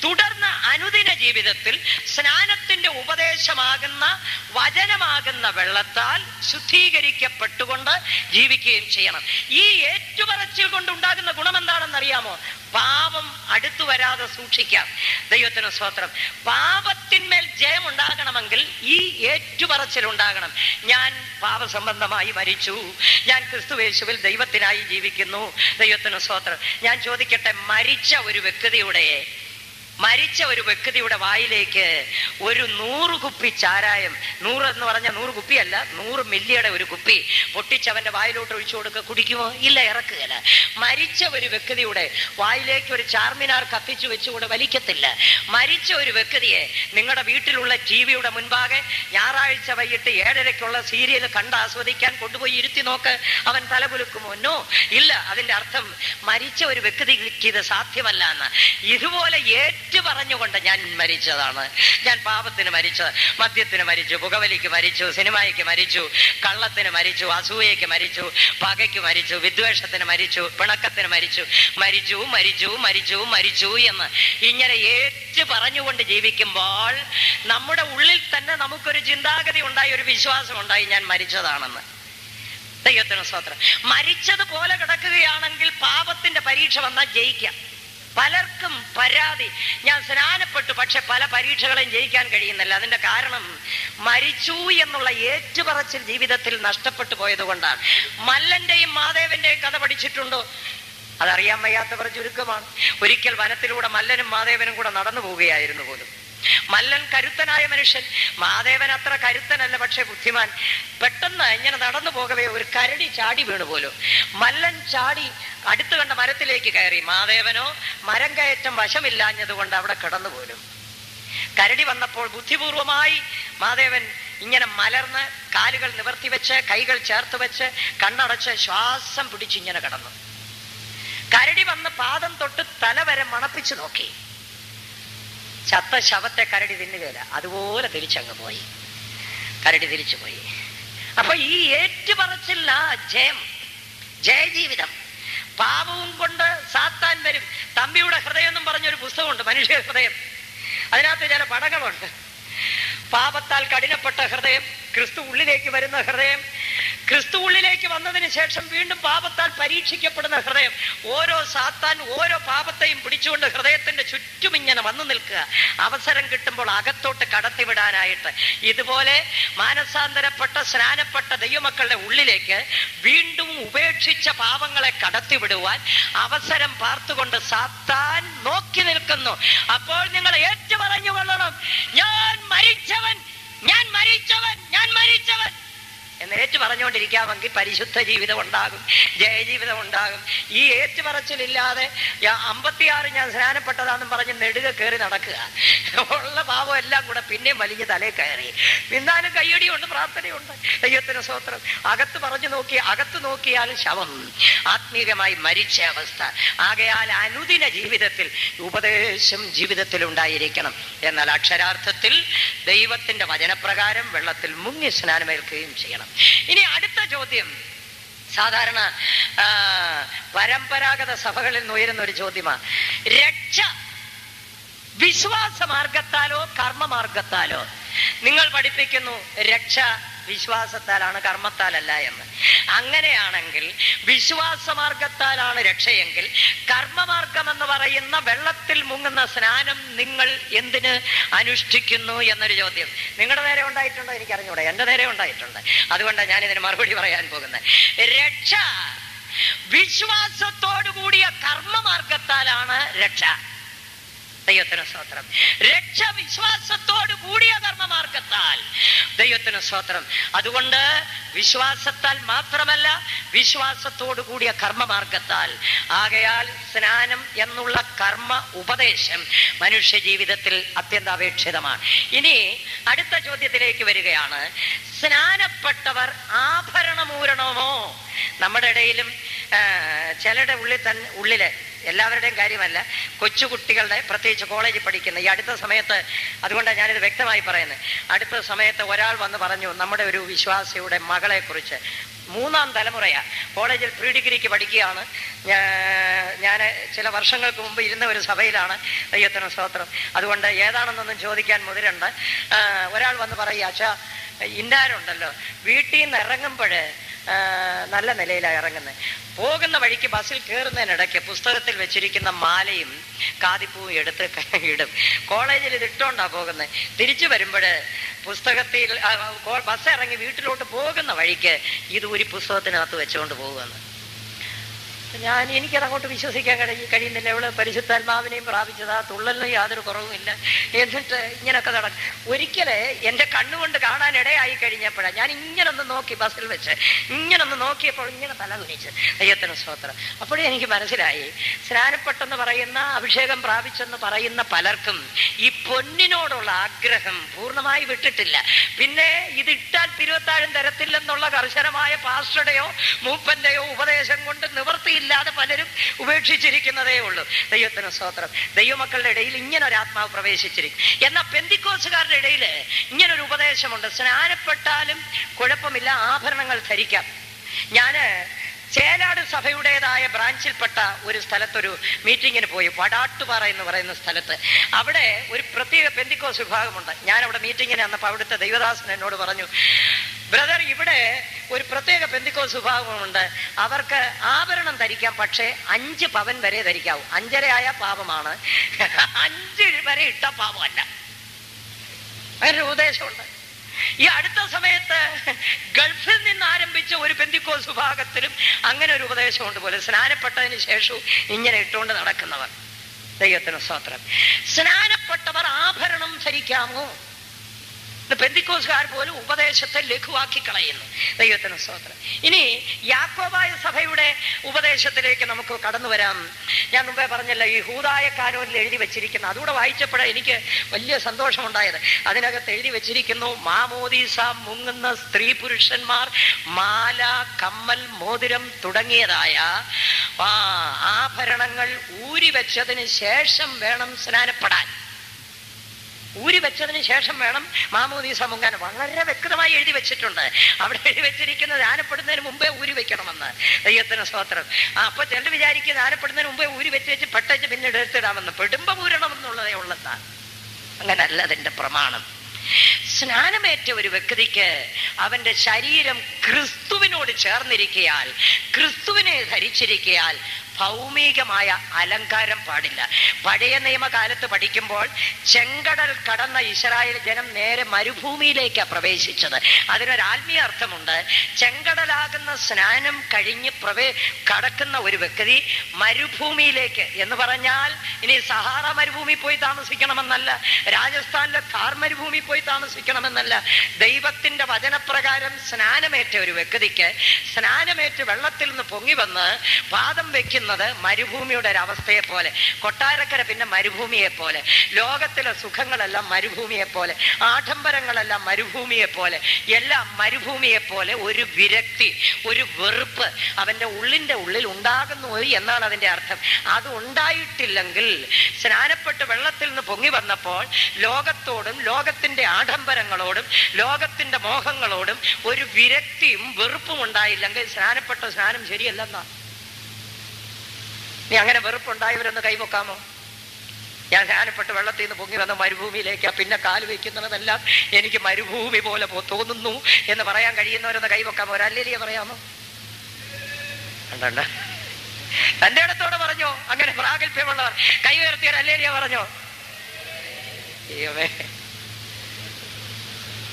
തുടർന്ന് അനുദിന ജീവിതത്തിൽ സ്നാനത്തിന്റെ ഉപദേശമാകുന്ന വചനമാകുന്ന വെള്ളത്താൽ ശുദ്ധീകരിക്കപ്പെട്ടുകൊണ്ട് ജീവിക്കുകയും ചെയ്യണം. ഈ ഏറ്റുപറച്ചിൽ കൊണ്ടുണ്ടാകുന്ന ഗുണം എന്താണെന്നറിയാമോ പാപം അടുത്തു വരാതെ സൂക്ഷിക്കാം. ദൈവത്തിന് സ്വത്രം പാപത്തിന്മേൽ ജയം ഉണ്ടാകണമെങ്കിൽ ഈ ഏറ്റുപറച്ചിൽ ഉണ്ടാകണം. ഞാൻ പാപസംബന്ധമായി മരിച്ചു. ഞാൻ ക്രിസ്തു യേശുവിൽ ദൈവത്തിനായി ജീവിക്കുന്നു. ദൈവത്തിന് സ്വത്രം ഞാൻ ചോദിക്കട്ടെ മരിച്ച ഒരു വ്യക്തിയുടെ മരിച്ച ഒരു വ്യക്തിയുടെ വായിലേക്ക് ഒരു നൂറ് കുപ്പി ചാരായം നൂറ് എന്ന് പറഞ്ഞ നൂറ് കുപ്പിയല്ല നൂറ് മില്ലിയുടെ ഒരു കുപ്പി പൊട്ടിച്ചവന്റെ വായിലോട്ട് ഒഴിച്ചു കൊടുക്കുക കുടിക്കുമോ ഇല്ല ഇറക്കുകയില്ല. മരിച്ച ഒരു വ്യക്തിയുടെ വായിലേക്ക് ഒരു ചാർമിനാർ കത്തിച്ചു വെച്ചുകൂടെ വലിക്കത്തില്ല. മരിച്ച ഒരു വ്യക്തിയെ നിങ്ങളുടെ വീട്ടിലുള്ള ടി വിയുടെ മുൻപാകെ ഞായറാഴ്ച വൈകിട്ട് ഏഴരയ്ക്കുള്ള സീരിയൽ കണ്ട് ആസ്വദിക്കാൻ കൊണ്ടുപോയി ഇരുത്തി നോക്ക് അവൻ തലകുലുക്കുമോ? നോ. ഇല്ല അതിന്റെ അർത്ഥം മരിച്ച ഒരു വ്യക്തിക്ക് ഇത് സാധ്യമല്ല എന്ന്. ഇതുപോലെ ഏറ്റു പറഞ്ഞുകൊണ്ട് ഞാൻ മരിച്ചതാണ്. ഞാൻ പാപത്തിന് മരിച്ചു മദ്യത്തിന് മരിച്ചു പുകവലിക്ക് മരിച്ചു സിനിമയ്ക്ക് മരിച്ചു കള്ളത്തിന് മരിച്ചു അസൂയയ്ക്ക് മരിച്ചു പകയ്ക്ക് മരിച്ചു വിദ്വേഷത്തിന് മരിച്ചു പിണക്കത്തിന് മരിച്ചു. മരിച്ചു മരിച്ചു മരിച്ചു മരിച്ചു എന്ന് ഇങ്ങനെ ഏറ്റു പറഞ്ഞുകൊണ്ട് ജീവിക്കുമ്പോൾ നമ്മുടെ ഉള്ളിൽ തന്നെ നമുക്കൊരു ചിന്താഗതി ഉണ്ടായി ഒരു വിശ്വാസം ഉണ്ടായി ഞാൻ മരിച്ചതാണെന്ന്. ദൈവത്തിന് സ്വത്രം മരിച്ചതുപോലെ കിടക്കുകയാണെങ്കിൽ പാപത്തിന്റെ പരീക്ഷ വന്നാൽ ജയിക്കാം. പലർക്കും പരാതി. ഞാൻ സ്നാനപ്പെട്ടു പക്ഷെ പല പരീക്ഷകളെയും ജയിക്കാൻ കഴിയുന്നില്ല. അതിന്റെ കാരണം മരിച്ചു എന്നുള്ള ഏറ്റുപറച്ചിൽ ജീവിതത്തിൽ നഷ്ടപ്പെട്ടു പോയത് കൊണ്ടാണ്. മല്ലന്റെയും മാധേവന്റെയും കഥ പഠിച്ചിട്ടുണ്ടോ. അതറിയാൻ വയ്യാത്തവർ ചുരുക്കമാണ്. ഒരിക്കൽ വനത്തിലൂടെ മല്ലനും മാധേവനും കൂടെ നടന്നു പോവുകയായിരുന്നു പോലും. മല്ലൻ കരുത്തനായ മനുഷ്യൻ. മാധേവൻ അത്ര കരുത്തനല്ല പക്ഷെ ബുദ്ധിമാൻ. പെട്ടെന്ന് ഇങ്ങനെ നടന്നു പോകവേ ഒരു കരടി ചാടി വീണു പോലും. മല്ലൻ ചാടി അടുത്തു കണ്ട മരത്തിലേക്ക് കയറി. മാധേവനോ മരം കയറ്റം വശമില്ലാഞ്ഞതുകൊണ്ട് അവിടെ കിടന്നു പോലും. കരടി വന്നപ്പോൾ ബുദ്ധിപൂർവമായി മാധേവൻ ഇങ്ങനെ മലർന്ന് കാലുകൾ നിവർത്തി വെച്ച് കൈകൾ ചേർത്ത് വെച്ച് കണ്ണടച്ച് ശ്വാസം പിടിച്ച് ഇങ്ങനെ കിടന്നു. കരടി വന്ന് പാദം തൊട്ട് തല വരെ മണപ്പിച്ചു നോക്കി. ചത്ത ശവത്തെ കരടി തിന്നുകയില്ല അതുപോലെ തിരിച്ചങ്ങ് പോയി. കരടി തിരിച്ചു പോയി. അപ്പൊ ഈ ഏറ്റുപറച്ചില്ല ജയം ജയജീവിതം പാപവും കൊണ്ട് സാത്താൻ വരും. തമ്പിയുടെ ഹൃദയം എന്നും പറഞ്ഞൊരു പുസ്തകമുണ്ട് മനുഷ്യ ഹൃദയം. അതിനകത്ത് ചില പടങ്ങളുണ്ട്. പാപത്താൽ കഠിനപ്പെട്ട ഹൃദയം ക്രിസ്തു ഉള്ളിലേക്ക് വരുന്ന ഹൃദയം ക്രിസ്തു ഉള്ളിലേക്ക് വന്നതിന് ശേഷം വീണ്ടും പാപത്താൽ പരീക്ഷിക്കപ്പെടുന്ന ഹൃദയം. ഓരോ സാത്താൻ ഓരോ പാപത്തെയും പിടിച്ചുകൊണ്ട് ഹൃദയത്തിന്റെ ചുറ്റും ഇങ്ങനെ വന്നു നിൽക്കുക. അവസരം കിട്ടുമ്പോൾ അകത്തോട്ട് കടത്തിവിടാനായിട്ട്. ഇതുപോലെ മാനസാന്തരപ്പെട്ട സ്നാനപ്പെട്ട ദൈവമക്കളുടെ ഉള്ളിലേക്ക് വീണ്ടും ഉപേക്ഷിച്ച പാപങ്ങളെ കടത്തിവിടുവാൻ അവസരം പാർത്തുകൊണ്ട് സാത്താൻ നോക്കി നിൽക്കുന്നു. അപ്പോൾ നിങ്ങൾ ഏറ്റു പറഞ്ഞു കൊള്ളണം ഞാൻ മരിച്ചവൻ ഞാൻ മരിച്ചവൻ ഞാൻ മരിച്ചവൻ. എന്ന് ഏറ്റു പറഞ്ഞുകൊണ്ടിരിക്കാമെങ്കിൽ പരിശുദ്ധ ജീവിതം ഉണ്ടാകും ജയജീവിതം ഉണ്ടാകും. ഈ ഏറ്റുപറച്ചിലില്ലാതെ അമ്പത്തിയാറ് ഞാൻ സ്നാനപ്പെട്ടതാണെന്നും പറഞ്ഞ് നെടുക കയറി നടക്കുക. ഉള്ള പാവം എല്ലാം കൂടെ പിന്നെയും വലിഞ്ഞ് തലേ കയറി. പിന്നാലും കയ്യടിയുണ്ട് പ്രാർത്ഥനയുണ്ട്. ദൈവത്തിന് സ്വത്രം അകത്ത് പറഞ്ഞു നോക്കി അകത്ത് നോക്കിയാൽ ശവം. ആത്മീകമായി മരിച്ച അവസ്ഥ. ആകയാൽ അനുദിന ജീവിതത്തിൽ ഉപദേശം ജീവിതത്തിൽ ഉണ്ടായിരിക്കണം. എന്നാൽ അക്ഷരാർത്ഥത്തിൽ ദൈവത്തിന്റെ വചനപ്രകാരം വെള്ളത്തിൽ മുങ്ങി സ്നാനമേൽക്കുകയും ചെയ്യണം. ഇനി അടുത്ത ചോദ്യം. സാധാരണ പരമ്പരാഗത സഭകളിൽ നിന്ന് ഒരു ചോദ്യമാണ് രക്ഷ വിശ്വാസ മാർഗത്താലോ കർമ്മമാർഗത്താലോ? നിങ്ങൾ പഠിപ്പിക്കുന്നു രക്ഷ വിശ്വാസത്താലാണ് കർമ്മത്താലല്ല എന്ന് അങ്ങനെയാണെങ്കിൽ വിശ്വാസമാർഗത്താലാണ് രക്ഷയെങ്കിൽ കർമ്മമാർഗം എന്ന് പറയുന്ന വെള്ളത്തിൽ മുങ്ങുന്ന സ്നാനം നിങ്ങൾ എന്തിന് അനുഷ്ഠിക്കുന്നു എന്നൊരു ചോദ്യം. നിങ്ങളുടെ നേരെ ഉണ്ടായിട്ടുണ്ടോ? എനിക്ക് അറിഞ്ഞൂടെ എന്റെ നേരെ ഉണ്ടായിട്ടുണ്ട്. അതുകൊണ്ടാണ് ഞാൻ ഇതിന് മറുപടി പറയാൻ പോകുന്നത്. രക്ഷ. വിശ്വാസത്തോടു കൂടിയ കർമ്മമാർഗത്താലാണ് രക്ഷ. ദൈവത്തിന് സ്തോത്രം രക്ഷ വിശ്വാസത്തോട് കൂടിയ ധർമ്മമാർഗത്താൽ ദൈവത്തിന് സ്തോത്രം അതുകൊണ്ട് വിശ്വാസത്താൽ മാത്രമല്ല വിശ്വാസത്തോടു കൂടിയ കർമ്മമാർഗത്താൽ. ആകയാൽ സ്നാനം എന്നുള്ള കർമ്മ ഉപദേശം മനുഷ്യ ജീവിതത്തിൽ അത്യന്താപേക്ഷിതമാണ്. ഇനി അടുത്ത ചോദ്യത്തിലേക്ക് വരികയാണ്. സ്നാനപ്പെട്ടവർ ആഭരണമൂരണമോ? നമ്മുടെ ഇടയിലും ചിലരുടെ ഉള്ളിൽ തന്നെ ഉള്ളിൽ എല്ലാവരുടെയും കാര്യമല്ല. കൊച്ചുകുട്ടികളുടെ പ്രത്യേകിച്ച് കോളേജിൽ പഠിക്കുന്ന ഈ അടുത്ത സമയത്ത് അതുകൊണ്ടാണ് ഞാനിത് വ്യക്തമായി പറയുന്നത്. അടുത്ത സമയത്ത് ഒരാൾ വന്ന് പറഞ്ഞു നമ്മുടെ ഒരു വിശ്വാസിയുടെ മകളെക്കുറിച്ച്. മൂന്നാം തലമുറയാണ് കോളേജിൽ പ്രീ ഡിഗ്രിക്ക് പഠിക്കുകയാണ്. ഞാൻ ചില വർഷങ്ങൾക്ക് മുമ്പ് ഇരുന്ന ഒരു സഭയിലാണ് അയ്യത്തന സ്തോത്രം അതുകൊണ്ട് ഏതാണെന്നൊന്നും ചോദിക്കാൻ മുതിരണ്ട്. ഒരാൾ വന്ന് പറയുക അച്ഛാ ഇന്നാരുണ്ടല്ലോ? വീട്ടിൽ നിന്ന് ഇറങ്ങുമ്പോൾ നല്ല നിലയിലാണ് ഇറങ്ങുന്നത് പോകുന്ന വഴിക്ക് ബസ്സിൽ കയറുന്നതിനിടയ്ക്ക് പുസ്തകത്തിൽ വെച്ചിരിക്കുന്ന മാലയും കാതിപ്പൂവും എടുത്ത് ഇടും. കോളേജിൽ ഇത് ഇട്ടോണ്ടാ പോകുന്നത് തിരിച്ചു വരുമ്പോൾ പുസ്തകത്തിൽ ബസ് ഇറങ്ങി വീട്ടിലോട്ട് പോകുന്ന വഴിക്ക് ഇത് ഒരു പുസ്തകത്തിനകത്ത് വെച്ചുകൊണ്ട് പോകുമെന്ന് ഞാൻ എനിക്കത് അങ്ങോട്ട് വിശ്വസിക്കാൻ കഴി കഴിയുന്നില്ല. ഇവൾ പരിശുദ്ധാത്മാവിനെയും പ്രാപിച്ചതാ തുള്ളലിനും യാതൊരു കുറവുമില്ല. എന്നിട്ട് ഇങ്ങനൊക്കെ നടക്കും ഒരിക്കൽ എന്റെ കണ്ണുകൊണ്ട് കാണാൻ ഇടയായി കഴിഞ്ഞപ്പോഴാണ് ഞാൻ ഇങ്ങനെ ഒന്ന് നോക്കി ബസ്സിൽ വെച്ച്. ഇങ്ങനെ ഒന്ന് നോക്കിയപ്പോൾ ഇങ്ങനെ തല കുനിച്ച്. ദൈവത്തിന് സ്തോത്രം. അപ്പോഴേ എനിക്ക് മനസ്സിലായി. സ്നാനപ്പെട്ടെന്ന് പറയുന്ന അഭിഷേകം പ്രാപിച്ചെന്ന് പറയുന്ന പലർക്കും ഈ പൊന്നിനോടുള്ള ആഗ്രഹം പൂർണമായി വിട്ടിട്ടില്ല. പിന്നെ ഇതിട്ടാൽ തിരുവത്താഴം തരത്തില്ലെന്നുള്ള കർശനമായ പാസ്റ്ററുടെയോ മൂപ്പന്റെയോ ഉപദേശം കൊണ്ട് നിവൃത്തിയില്ലാതെ പലരും ഉപേക്ഷിച്ചിരിക്കുന്നതേ ഉള്ളൂ. ദൈവത്തിന് സ്തോത്രം. ദൈവമക്കളുടെ ഇടയിൽ ഇങ്ങനെ ഒരു ആത്മാവ് പ്രവേശിച്ചിരിക്കും. എന്നാൽ പെന്തിക്കോസുകാരുടെ ഇടയിൽ ഇങ്ങനൊരു ഉപദേശമുണ്ട്. സ്നാനപ്പെട്ടാലും കുഴപ്പമില്ല ആഭരണങ്ങൾ ധരിക്കാം. ഞാൻ ചേലാട് സഭയുടേതായ ബ്രാഞ്ചിൽപ്പെട്ട ഒരു സ്ഥലത്തൊരു മീറ്റിങ്ങിന് പോയി വടാട്ടുപാറ എന്ന് പറയുന്ന സ്ഥലത്ത്. അവിടെ ഒരു പ്രത്യേക പെന്തിക്കോസ് വിഭാഗമുണ്ട്. ഞാൻ അവിടെ മീറ്റിങ്ങിന് വന്നപ്പോൾ അവിടുത്തെ ദൈവദാസൻ എന്നോട് പറഞ്ഞു ബ്രദർ ഇവിടെ ഒരു പ്രത്യേക പെന്തിക്കോസ് വിഭാഗമുണ്ട്. അവർക്ക് ആഭരണം ധരിക്കാം പക്ഷേ അഞ്ച് പവൻ വരെ ധരിക്കാവൂ. അഞ്ചരയായ പാപമാണ്. അഞ്ച് വരെ ഇട്ട പാപമല്ല. അതിനൊരു ഉപദേശമുണ്ട്. ഈ അടുത്ത സമയത്ത് ഗൾഫിൽ നിന്ന് ആരംഭിച്ച ഒരു പെന്തിക്കോസ് വിഭാഗത്തിലും അങ്ങനെ ഒരു ഉപദേശമുണ്ട് പോലെ. സ്നാനപ്പെട്ടതിന് ശേഷവും ഇങ്ങനെ ഇട്ടുകൊണ്ട് നടക്കുന്നവർ. ദൈവത്തിന് സ്തോത്രം. സ്നാനപ്പെട്ടവർ ആഭരണം ധരിക്കാമോ? പെന്തിക്കോസുകാർ പോലും ഉപദേശത്തെ ലഘുവാക്കി കളയുന്നു ദൈവത്തിന് സ്തോത്രം. ഇനി യാക്കോബായ സഭയുടെ ഉപദേശത്തിലേക്ക് നമുക്ക് കടന്നു വരാം. ഞാൻ മുമ്പേ പറഞ്ഞല്ലോ ഈ ഹൂതായ എഴുതി വെച്ചിരിക്കുന്നു അതുകൂടെ വായിച്ചപ്പോഴാണ് എനിക്ക് വലിയ സന്തോഷമുണ്ടായത്. അതിനകത്ത് എഴുതി വെച്ചിരിക്കുന്നു മാമോദീസ മുങ്ങുന്ന സ്ത്രീ പുരുഷന്മാർ മാല കമ്മൽ മോതിരം തുടങ്ങിയതായ ആഭരണങ്ങൾ ഊരി വെച്ചതിന് ശേഷം വേണം സ്നാനപ്പെടാൻ. ഊരി വെച്ചതിന് ശേഷം വേണം മാമോദീസ മുങ്ങാൻ വളരെ വ്യക്തമായി എഴുതി വെച്ചിട്ടുണ്ട്. അവിടെ എഴുതി വെച്ചിരിക്കുന്നത് ആനപ്പെടുന്നതിന് മുമ്പേ ഊരി വെക്കണമെന്ന്. ദൈവത്തിന് സ്തോത്രം. അപ്പൊ ചിലർ വിചാരിക്കുന്നത് ആനപ്പെടുന്നതിന് മുമ്പേ ഊരി വെച്ച് വെച്ച് പെട്ടെന്ന് പിന്നെ എടുത്തിടാമെന്ന്. പെടുമ്പ ഊരണമെന്നുള്ളതേ ഉള്ളതാ അങ്ങനല്ല അതിന്റെ പ്രമാണം. സ്നാനമേറ്റ ഒരു വ്യക്തിക്ക് അവന്റെ ശരീരം ക്രിസ്തുവിനോട് ചേർന്നിരിക്കയാൽ ക്രിസ്തുവിനെ ധരിച്ചിരിക്കയാൽ ഭൗമികമായ അലങ്കാരം പാടില്ല. പഴയ നിയമകാലത്ത് പഠിക്കുമ്പോൾ ചെങ്കടൽ കടന്ന ഇസ്രായേൽ ജനം നേരെ മരുഭൂമിയിലേക്കാണ് പ്രവേശിച്ചത്. അതിനൊരാത്മീയ അർത്ഥമുണ്ട്. ചെങ്കടലാകുന്ന സ്നാനം കഴിഞ്ഞ് പ്രവേ കടക്കുന്ന ഒരു വ്യക്തി മരുഭൂമിയിലേക്ക് എന്ന് പറഞ്ഞാൽ ഇനി സഹാറ മരുഭൂമി പോയി താമസിക്കണമെന്നല്ല രാജസ്ഥാനിലെ താർ മരുഭൂമി പോയി താമസിക്കണമെന്നല്ല. ദൈവത്തിന്റെ വചനപ്രകാരം സ്നാനമേറ്റ ഒരു വ്യക്തിക്ക് സ്നാനമേറ്റ് വെള്ളത്തിൽ നിന്ന് പൊങ്ങി വന്ന് പാദം വെക്കുന്നത് മരുഭൂമിയുടെ ഒരു അവസ്ഥയെ പോലെ കൊട്ടാരക്കര പിന്നെ മരുഭൂമിയെ പോലെ ലോകത്തിലെ സുഖങ്ങളെല്ലാം മരുഭൂമിയെ പോലെ ആഡംബരങ്ങളെല്ലാം മരുഭൂമിയെ പോലെ എല്ലാം മരുഭൂമിയെ പോലെ ഒരു വിരക്തി ഒരു വെറുപ്പ് അവന്റെ ഉള്ളിന്റെ ഉള്ളിൽ ഉണ്ടാകുന്നു എന്നാണ് അതിന്റെ അർത്ഥം. അത് ഉണ്ടായിട്ടില്ലെങ്കിൽ സ്നാനപ്പെട്ട് വെള്ളത്തിൽ നിന്ന് പൊങ്ങി വന്നപ്പോൾ ലോകത്തോടും ലോകത്തിന്റെ ആഡംബരങ്ങളോടും ലോകത്തിന്റെ മോഹങ്ങളോടും ഒരു വിരക്തിയും വെറുപ്പും ഉണ്ടായില്ലെങ്കിൽ സ്നാനപ്പെട്ട സ്നാനം ശരിയല്ലെന്നാ. നീ അങ്ങനെ വെറുപ്പുണ്ടായവരൊന്ന് കൈവെക്കാമോ? ഞാൻ ധ്യാനപ്പെട്ട് വെള്ളത്തിൽ നിന്ന് പൊങ്ങി വന്ന മരുഭൂമിയിലേക്കാ പിന്നെ കാൽ വയ്ക്കുന്നതെല്ലാം എനിക്ക് മരുഭൂമി പോലെ തോന്നുന്നു എന്ന് പറയാൻ കഴിയുന്നവരൊന്ന് കൈവക്കാമോ? ഒരല്ലേ പറയാമോ? കണ്ടണ്ട തന്റെ ഇടത്തോടെ പറഞ്ഞോ? അങ്ങനെ പ്രാഗൽഭ്യമുള്ളവർ. കൈ ഉയർത്തിയ അല്ലേലിയ പറഞ്ഞോ?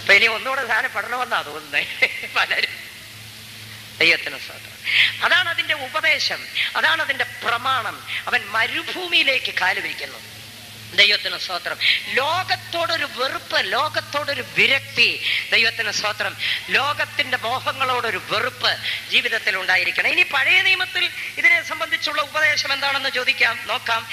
അപ്പൊ ഇനി ഒന്നുകൂടെ ധ്യാനപ്പെടണമെന്നാ തോന്നുന്നേ. പലരും ദൈവത്തിന് സ്തോത്രം അതാണ് അതിന്റെ ഉപദേശം. അതാണ് അതിന്റെ പ്രമാണം. അവൻ മരുഭൂമിയിലേക്ക് കാലുവയ്ക്കുന്നു ദൈവത്തിന് സ്തോത്രം. ലോകത്തോടൊരു വെറുപ്പ് ലോകത്തോടൊരു വിരക്തി ദൈവത്തിന് സ്തോത്രം. ലോകത്തിന്റെ മോഹങ്ങളോടൊരു വെറുപ്പ് ജീവിതത്തിൽ ഉണ്ടായിരിക്കണം. ഇനി പഴയ നിയമത്തിൽ ഇതിനെ സംബന്ധിച്ചുള്ള ഉപദേശം എന്താണെന്ന് ചോദിക്കാം നോക്കാം.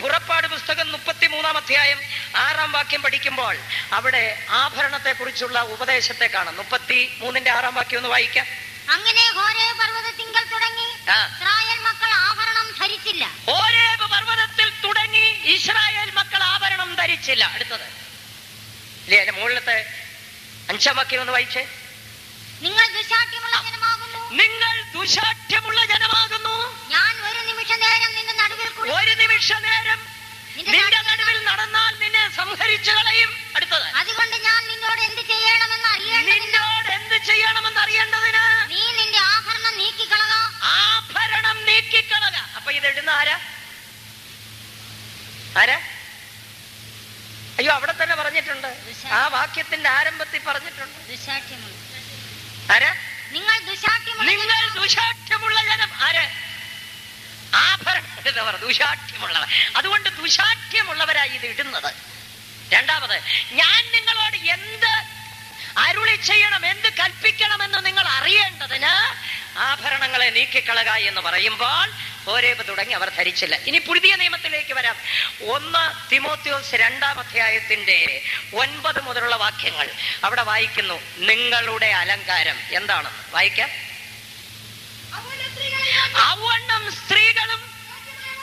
പുറപ്പാട് പുസ്തകം മുപ്പത്തി മൂന്നാം അധ്യായം ആറാം വാക്യം പഠിക്കുമ്പോൾ അവിടെ ആഭരണത്തെ കുറിച്ചുള്ള ഉപദേശത്തെ കാണാം. മുപ്പത്തി മൂന്നിന്റെ ആറാം വാക്യം ഒന്ന് വായിക്കാം. അങ്ങനെ ഹോരേ പർവതത്തിങ്കൽ തുടങ്ങി. ഇസ്രായേൽ മക്കൾ ആഭരണം ധരിച്ചില്ല. ഓരേബ് പർവതത്തിൽ തുടങ്ങി ഇസ്രായേൽ മക്കൾ ആഭരണം ധരിച്ചില്ല. അടുത്തത്. ഇല്ലേ അതിന്റെ മുകളിലത്തെ അഞ്ചാം വാക്യം ഒന്ന് വായിച്ചേ. നിങ്ങൾ ദുശാഠ്യമുള്ള ജനമാകുന്നു. നിങ്ങൾ ദുശാഠ്യമുള്ള ജനമാകുന്നു. ഞാൻ ഒരു നിമിഷ നേരം നിന്റെ നടുവിൽ ഒരു നിമിഷ നേരം നിന്റെ നടുവിൽ നടന്നാൽ നിന്നെ സംഹരിച്ചു കളയും. അടുത്തത്. അതുകൊണ്ട് ഞാൻ നിന്നോട് എന്ത് ചെയ്യണമെന്ന് അറിയേണ്ടതിന് നിന്നോട് എന്ത് ചെയ്യണമെന്ന് അറിയേണ്ടതിന്? നീ നിന്റെ ആഭരണം നീക്കിക്കളക. ആഭരണം നീക്കിക്കളക. അപ്പൊ ഇത് ഇടുന്ന ആരാ? ആരാ? അയ്യോ അവിടെ തന്നെ പറഞ്ഞിട്ടുണ്ട്. ആ വാക്യത്തിന്റെ ആരംഭത്തിൽ പറഞ്ഞിട്ടുണ്ട്. ദുശാഠ്യമുള്ള ആരാ? നിങ്ങൾ ദുശാഠ്യമുള്ള നിങ്ങൾ ദുശാഠ്യമുള്ള ജനം. ആര്? ആഭരണം ഇടുന്നവർ ദുശാഠ്യമുള്ളവർ. അതുകൊണ്ട് ദുശാഠ്യമുള്ളവരായി ഇത് ഇടുന്നത്. രണ്ടാമത് ഞാൻ നിങ്ങളോട് എന്ത് അരുളി ചെയ്യണം എന്ത് കൽപ്പിക്കണമെന്ന് നിങ്ങൾ അറിയേണ്ടതിന് ആഭരണങ്ങളെ നീക്കിക്കളക എന്ന് പറയുമ്പോൾ ഓരേബ് തുടങ്ങി അവർ ധരിച്ചില്ല. ഇനി പുതിയ നിയമത്തിലേക്ക് വരാം. ഒന്ന് തിമോത്യോസ് രണ്ടാം അധ്യായത്തിന്റെ ഒൻപത് മുതലുള്ള വാക്യങ്ങൾ അവിടെ വായിക്കുന്നു. നിങ്ങളുടെ അലങ്കാരം എന്താണെന്ന്. വായിക്കാം. അവണ്ണം സ്ത്രീകളും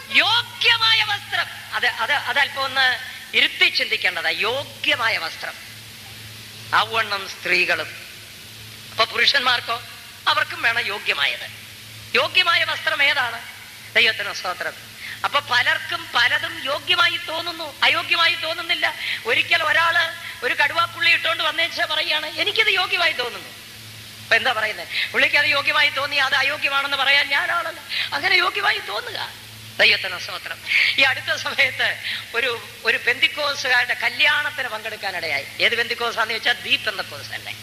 യോഗ്യമായ വസ്ത്രം. അത് അത് അതല്പം ഒന്ന് ഇരുത്തി ചിന്തിക്കേണ്ടതാ. യോഗ്യമായ വസ്ത്രം. അവണ്ണം സ്ത്രീകളും. അപ്പൊ പുരുഷന്മാർക്കോ അവർക്കും വേണം യോഗ്യമായത്. യോഗ്യമായ വസ്ത്രം ഏതാണ്? ദൈവത്തിന് സ്തോത്രം. അപ്പൊ പലർക്കും പലതും യോഗ്യമായി തോന്നുന്നു. അയോഗ്യമായി തോന്നുന്നില്ല. ഒരിക്കൽ ഒരാൾ ഒരു കടുവാപ്പുള്ളി ഇട്ടുകൊണ്ട് വന്നേച്ച പറയാണ് എനിക്കിത് യോഗ്യമായി തോന്നുന്നു. അപ്പൊ എന്താ പറയുന്നത് പുള്ളിക്ക് അത് യോഗ്യമായി തോന്നി അത് അയോഗ്യമാണെന്ന് പറയാൻ ഞാനാണല്ലോ. അങ്ങനെ യോഗ്യമായി തോന്നുക. ദൈവത്തിന് സ്തോത്രം. ഈ അടുത്ത സമയത്ത് ഒരു ഒരു ബെന്തിക്കോസുകാരുടെ കല്യാണത്തിന് പങ്കെടുക്കാനിടയായി. ഏത് ബെന്തിക്കോസാന്ന് ദീപ് പെന്തക്കോസ് തന്നെ.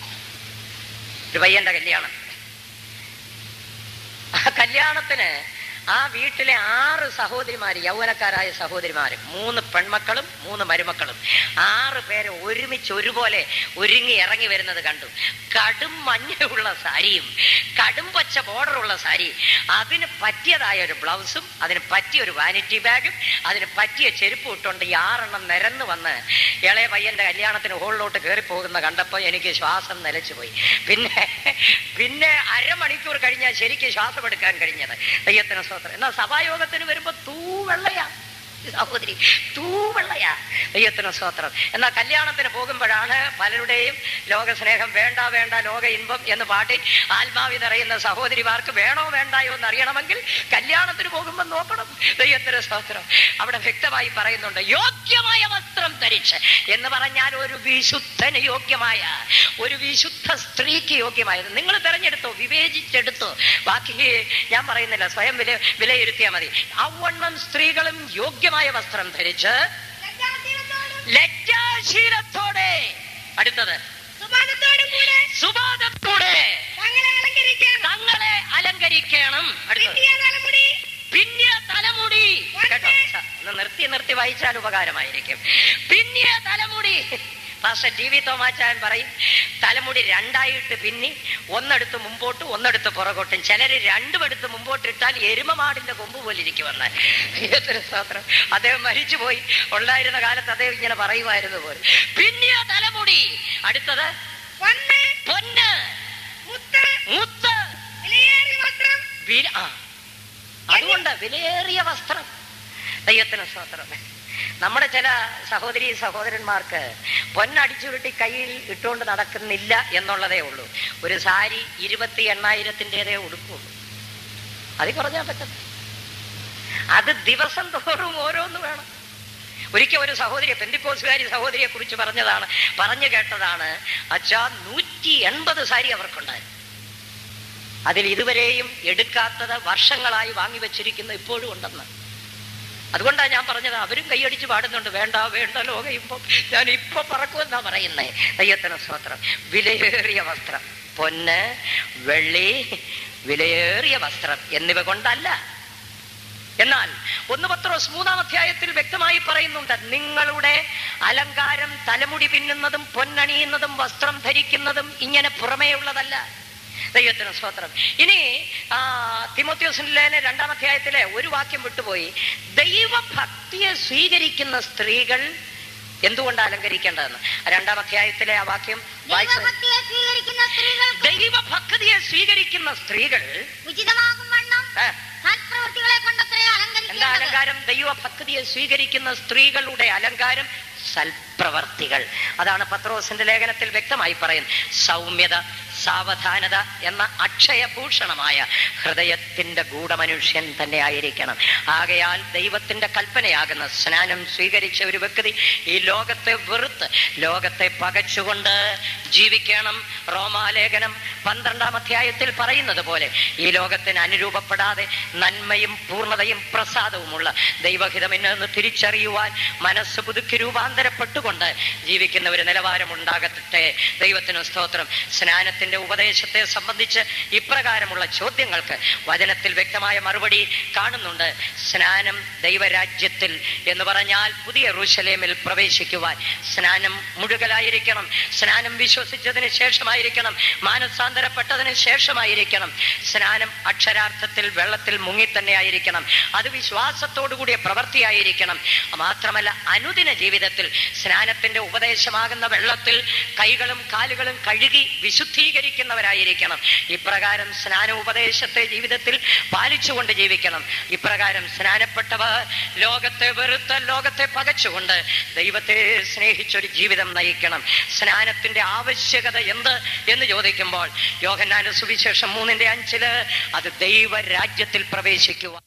ഒരു പയ്യന്റെ കല്യാണം. ആ കല്യാണത്തിന് ആ വീട്ടിലെ ആറ് സഹോദരിമാര് യൗവനക്കാരായ സഹോദരിമാര്. മൂന്ന് പെൺമക്കളും മൂന്ന് മരുമക്കളും. ആറ് പേരെ ഒരുമിച്ച് ഒരുപോലെ ഒരുങ്ങി ഇറങ്ങി വരുന്നത് കണ്ടു. കടും മഞ്ഞയുള്ള സാരിയും കടും പച്ച ബോർഡറുള്ള സാരി അതിന് പറ്റിയതായ ഒരു ബ്ലൗസും അതിന് പറ്റിയ ഒരു വാനിറ്റി ബാഗും അതിന് പറ്റിയ ചെരുപ്പ് ഇട്ടുകൊണ്ട് ഈ ആറെണ്ണം നിരന്ന് വന്ന് ഇളയ പയ്യന്റെ കല്യാണത്തിന് ഹോളിലോട്ട് കയറി പോകുന്ന കണ്ടപ്പോൾ എനിക്ക് ശ്വാസം നിലച്ചു പോയി പിന്നെ പിന്നെ അരമണിക്കൂർ കഴിഞ്ഞാൽ ശരിക്കും ശ്വാസം എടുക്കാൻ കഴിഞ്ഞത്. ദൈവത്തിന് സ്തോത്രം. എന്നാൽ സഭായോഗത്തിന് വരുമ്പോ തൂവെള്ളയാ വെള്ളയാ. സഹോദരി തൂവെള്ളയാ ദൈവത്തിന് സ്തോത്രം. എന്നാൽ കല്യാണത്തിന് പോകുമ്പോഴാണ് പലരുടെയും ലോകസ്നേഹം വേണ്ട വേണ്ട ലോക ഇൻപം എന്ന് പാട്ടി ആത്മാവി നിറയുന്ന സഹോദരിമാർക്ക് വേണോ വേണ്ടായോ എന്ന് അറിയണമെങ്കിൽ കല്യാണത്തിന് പോകുമ്പോൾ നോക്കണം. ദൈവത്തിന് സ്തോത്രം. അവിടെ വ്യക്തമായി പറയുന്നുണ്ട് യോഗ്യമായ വസ്ത്രം ധരിച്ച് എന്ന് പറഞ്ഞാൽ ഒരു വിശുദ്ധന് യോഗ്യമായ ഒരു വിശുദ്ധ സ്ത്രീക്ക് യോഗ്യമായത് നിങ്ങൾ തെരഞ്ഞെടുത്തോ വിവേചിച്ചെടുത്തോ. ബാക്കി ഞാൻ പറയുന്നില്ല സ്വയം വില വിലയിരുത്തിയാൽ മതി. അവണ്ണം സ്ത്രീകളും യോഗ്യമായ വസ്ത്രം ധരിച്ച് ലജ്ജാശീലത്തോടെ അടുത്തത്. സുബാധത്തോടെ തങ്ങളെ അലങ്കരിക്കണം. അടുത്തത്. പിന്നിയ തലമുടി. കേട്ടോ? നിർത്തി നിർത്തി വായിച്ചാൽ ഉപകാരമായിരിക്കും. പിന്നിയ തലമുടി. പാസ്റ്റർ ടി വി തോമാച്ചാൻ പറയും തലമുടി രണ്ടായിട്ട് പിന്നി ഒന്നെടുത്ത് മുമ്പോട്ടും ഒന്നെടുത്ത് പുറകോട്ടും. ചിലര് രണ്ടും എടുത്ത് മുമ്പോട്ട് ഇട്ടാൽ എരുമമാടിന്റെ കൊമ്പ് പോലെ ഇരിക്കുമെന്ന്. ഏതൊരു സ്തോത്രം. അദ്ദേഹം മരിച്ചുപോയി. ഉണ്ടായിരുന്ന കാലത്ത് അദ്ദേഹം ഇങ്ങനെ പറയുമായിരുന്നു പോലും. പിന്നിയ തലമുടി. അടുത്തത്? പൊന്ന്. മുത്ത്. മുത്ത്. ആ. അതുകൊണ്ട് വിലയേറിയ വസ്ത്രം. ദൈവത്തിന് സ്തോത്രം നമ്മുടെ ചില സഹോദരി സഹോദരന്മാർക്ക് പൊന്നടിച്ചുരുട്ടി കയ്യിൽ ഇട്ടുകൊണ്ട് നടക്കുന്നില്ല എന്നുള്ളതേ ഉള്ളൂ. ഒരു സാരി ഇരുപത്തി എണ്ണായിരത്തിന്റെതേ ഉടുക്കുള്ളൂ. അത് കുറഞ്ഞാൽ പറ്റത്തില്ല. അത് ദിവസം തോറും ഓരോന്ന് വേണം. ഒരിക്കൽ ഒരു സഹോദരിയെ പെന്തിക്കോസുകാരി സഹോദരിയെ കുറിച്ച് പറഞ്ഞതാണ് പറഞ്ഞു കേട്ടതാണ് അച്ഛാ നൂറ്റി എൺപത് സാരി അവർക്കുണ്ടായിരുന്നു. അതിൽ ഇതുവരെയും എടുക്കാത്തത് വർഷങ്ങളായി വാങ്ങി വെച്ചിരിക്കുന്ന ഇപ്പോഴും ഉണ്ടെന്ന്. അതുകൊണ്ടാണ് ഞാൻ പറഞ്ഞത് അവരും കൈയടിച്ച് പാടുന്നുണ്ട്. വേണ്ട വേണ്ട ലോക ഇപ്പം. ഞാൻ ഇപ്പൊ പറക്കുമെന്നാ പറയുന്നേ. അയ്യത്തന സ്തോത്രം. വിലയേറിയ വസ്ത്രം. പൊന്ന് വെള്ളി വിലയേറിയ വസ്ത്രം എന്നിവ കൊണ്ടല്ല. എന്നാൽ ഒന്ന് പത്രോസ് മൂന്നാം അധ്യായത്തിൽ വ്യക്തമായി പറയുന്നുണ്ട് നിങ്ങളുടെ അലങ്കാരം തലമുടി പിന്നുന്നതും പൊന്നണിയുന്നതും വസ്ത്രം ധരിക്കുന്നതും ഇങ്ങനെ പുറമേയുള്ളതല്ല. ദൈവത്തിന് സ്തോത്രം. ഇനി ആ തിമോത്യോസിലെ രണ്ടാം അധ്യായത്തിലെ ഒരു വാക്യം വിട്ടുപോയി. ദൈവഭക്തിയെ സ്വീകരിക്കുന്ന സ്ത്രീകൾ എന്തുകൊണ്ട് അലങ്കരിക്കേണ്ടതെന്ന്? രണ്ടാം അധ്യായത്തിലെ ആ വാക്യം ദൈവഭക്തിയെ സ്വീകരിക്കുന്ന സ്ത്രീകൾ എന്താ അലങ്കാരം? ദൈവഭക്തിയെ സ്വീകരിക്കുന്ന സ്ത്രീകളുടെ അലങ്കാരം സൽപ്രവർത്തികൾ. അതാണ് പത്രോസിന്റെ ലേഖനത്തിൽ വ്യക്തമായി പറയുന്നത്. സൗമ്യത സാവധാനത എന്ന അക്ഷയഭൂഷണമായ ഹൃദയത്തിന്റെ ഗൂഢമനുഷ്യൻ തന്നെ ആയിരിക്കണം. ആകയാൽ ദൈവത്തിന്റെ കൽപ്പനയാകുന്ന സ്നാനം സ്വീകരിച്ച ഒരു വ്യക്തി ഈ ലോകത്തെ വെറുത്ത് ലോകത്തെ പകച്ചുകൊണ്ട് ജീവിക്കണം. റോമാലേഖനം പന്ത്രണ്ടാം അധ്യായത്തിൽ പറയുന്നത് പോലെ ഈ ലോകത്തിന് അനുരൂപപ്പെടാതെ നന്മയും പൂർണതയും പ്രസാദവുമുള്ള ദൈവഹിതം എന്ന് തിരിച്ചറിയുവാൻ മനസ്സ് പുതുക്കി രൂപാന്തരപ്പെട്ടുകൊണ്ട് ജീവിക്കുന്ന ഒരു നിലവാരം ഉണ്ടാകട്ടെ ദൈവത്തിന് സ്തോത്രം. സ്നാനത്തിന്റെ ഉപദേശത്തെ സംബന്ധിച്ച് ഇപ്രകാരമുള്ള ചോദ്യങ്ങൾക്ക് വചനത്തിൽ വ്യക്തമായ മറുപടി കാണുന്നുണ്ട്. സ്നാനം ദൈവരാജ്യത്തിൽ എന്ന് പറഞ്ഞാൽ പുതിയ റുശലേമിൽ പ്രവേശിക്കുവാൻ. സ്നാനം മുഴുകലായിരിക്കണം. സ്നാനം വിശ്വസിച്ചതിന് ശേഷമായിരിക്കണം. മാനസാന്തരപ്പെട്ടതിന് ശേഷമായിരിക്കണം. സ്നാനം അക്ഷരാർത്ഥത്തിൽ വെള്ളത്തിൽ മുങ്ങി തന്നെ ആയിരിക്കണം. അത് വിശ്വാസത്തോടുകൂടിയ പ്രവൃത്തിയായിരിക്കണം. മാത്രമല്ല അനുദിന ജീവിതത്തിൽ സ്നാനത്തിന്റെ ഉപദേശമാകുന്ന വെള്ളത്തിൽ കൈകളും കാലുകളും കഴുകി വിശുദ്ധീകരിക്കുന്നവരായിരിക്കണം. ഇപ്രകാരം സ്നാന ഉപദേശത്തെ ജീവിതത്തിൽ പാലിച്ചുകൊണ്ട് ജീവിക്കണം. ഇപ്രകാരം സ്നാനപ്പെട്ടവർ ലോകത്തെ വെറുത്ത ലോകത്തെ പകച്ചുകൊണ്ട് ദൈവത്തെ സ്നേഹിച്ചൊരു ജീവിതം നയിക്കണം. സ്നാനത്തിന്റെ ആവശ്യകത എന്ത് എന്ന് ചോദിക്കുമ്പോൾ യോഹന്നാന സുവിശേഷം മൂന്നിന്റെ അഞ്ചിൽ അത് ദൈവരാജ്യത്തിൽ പ്രവേശിക്കുക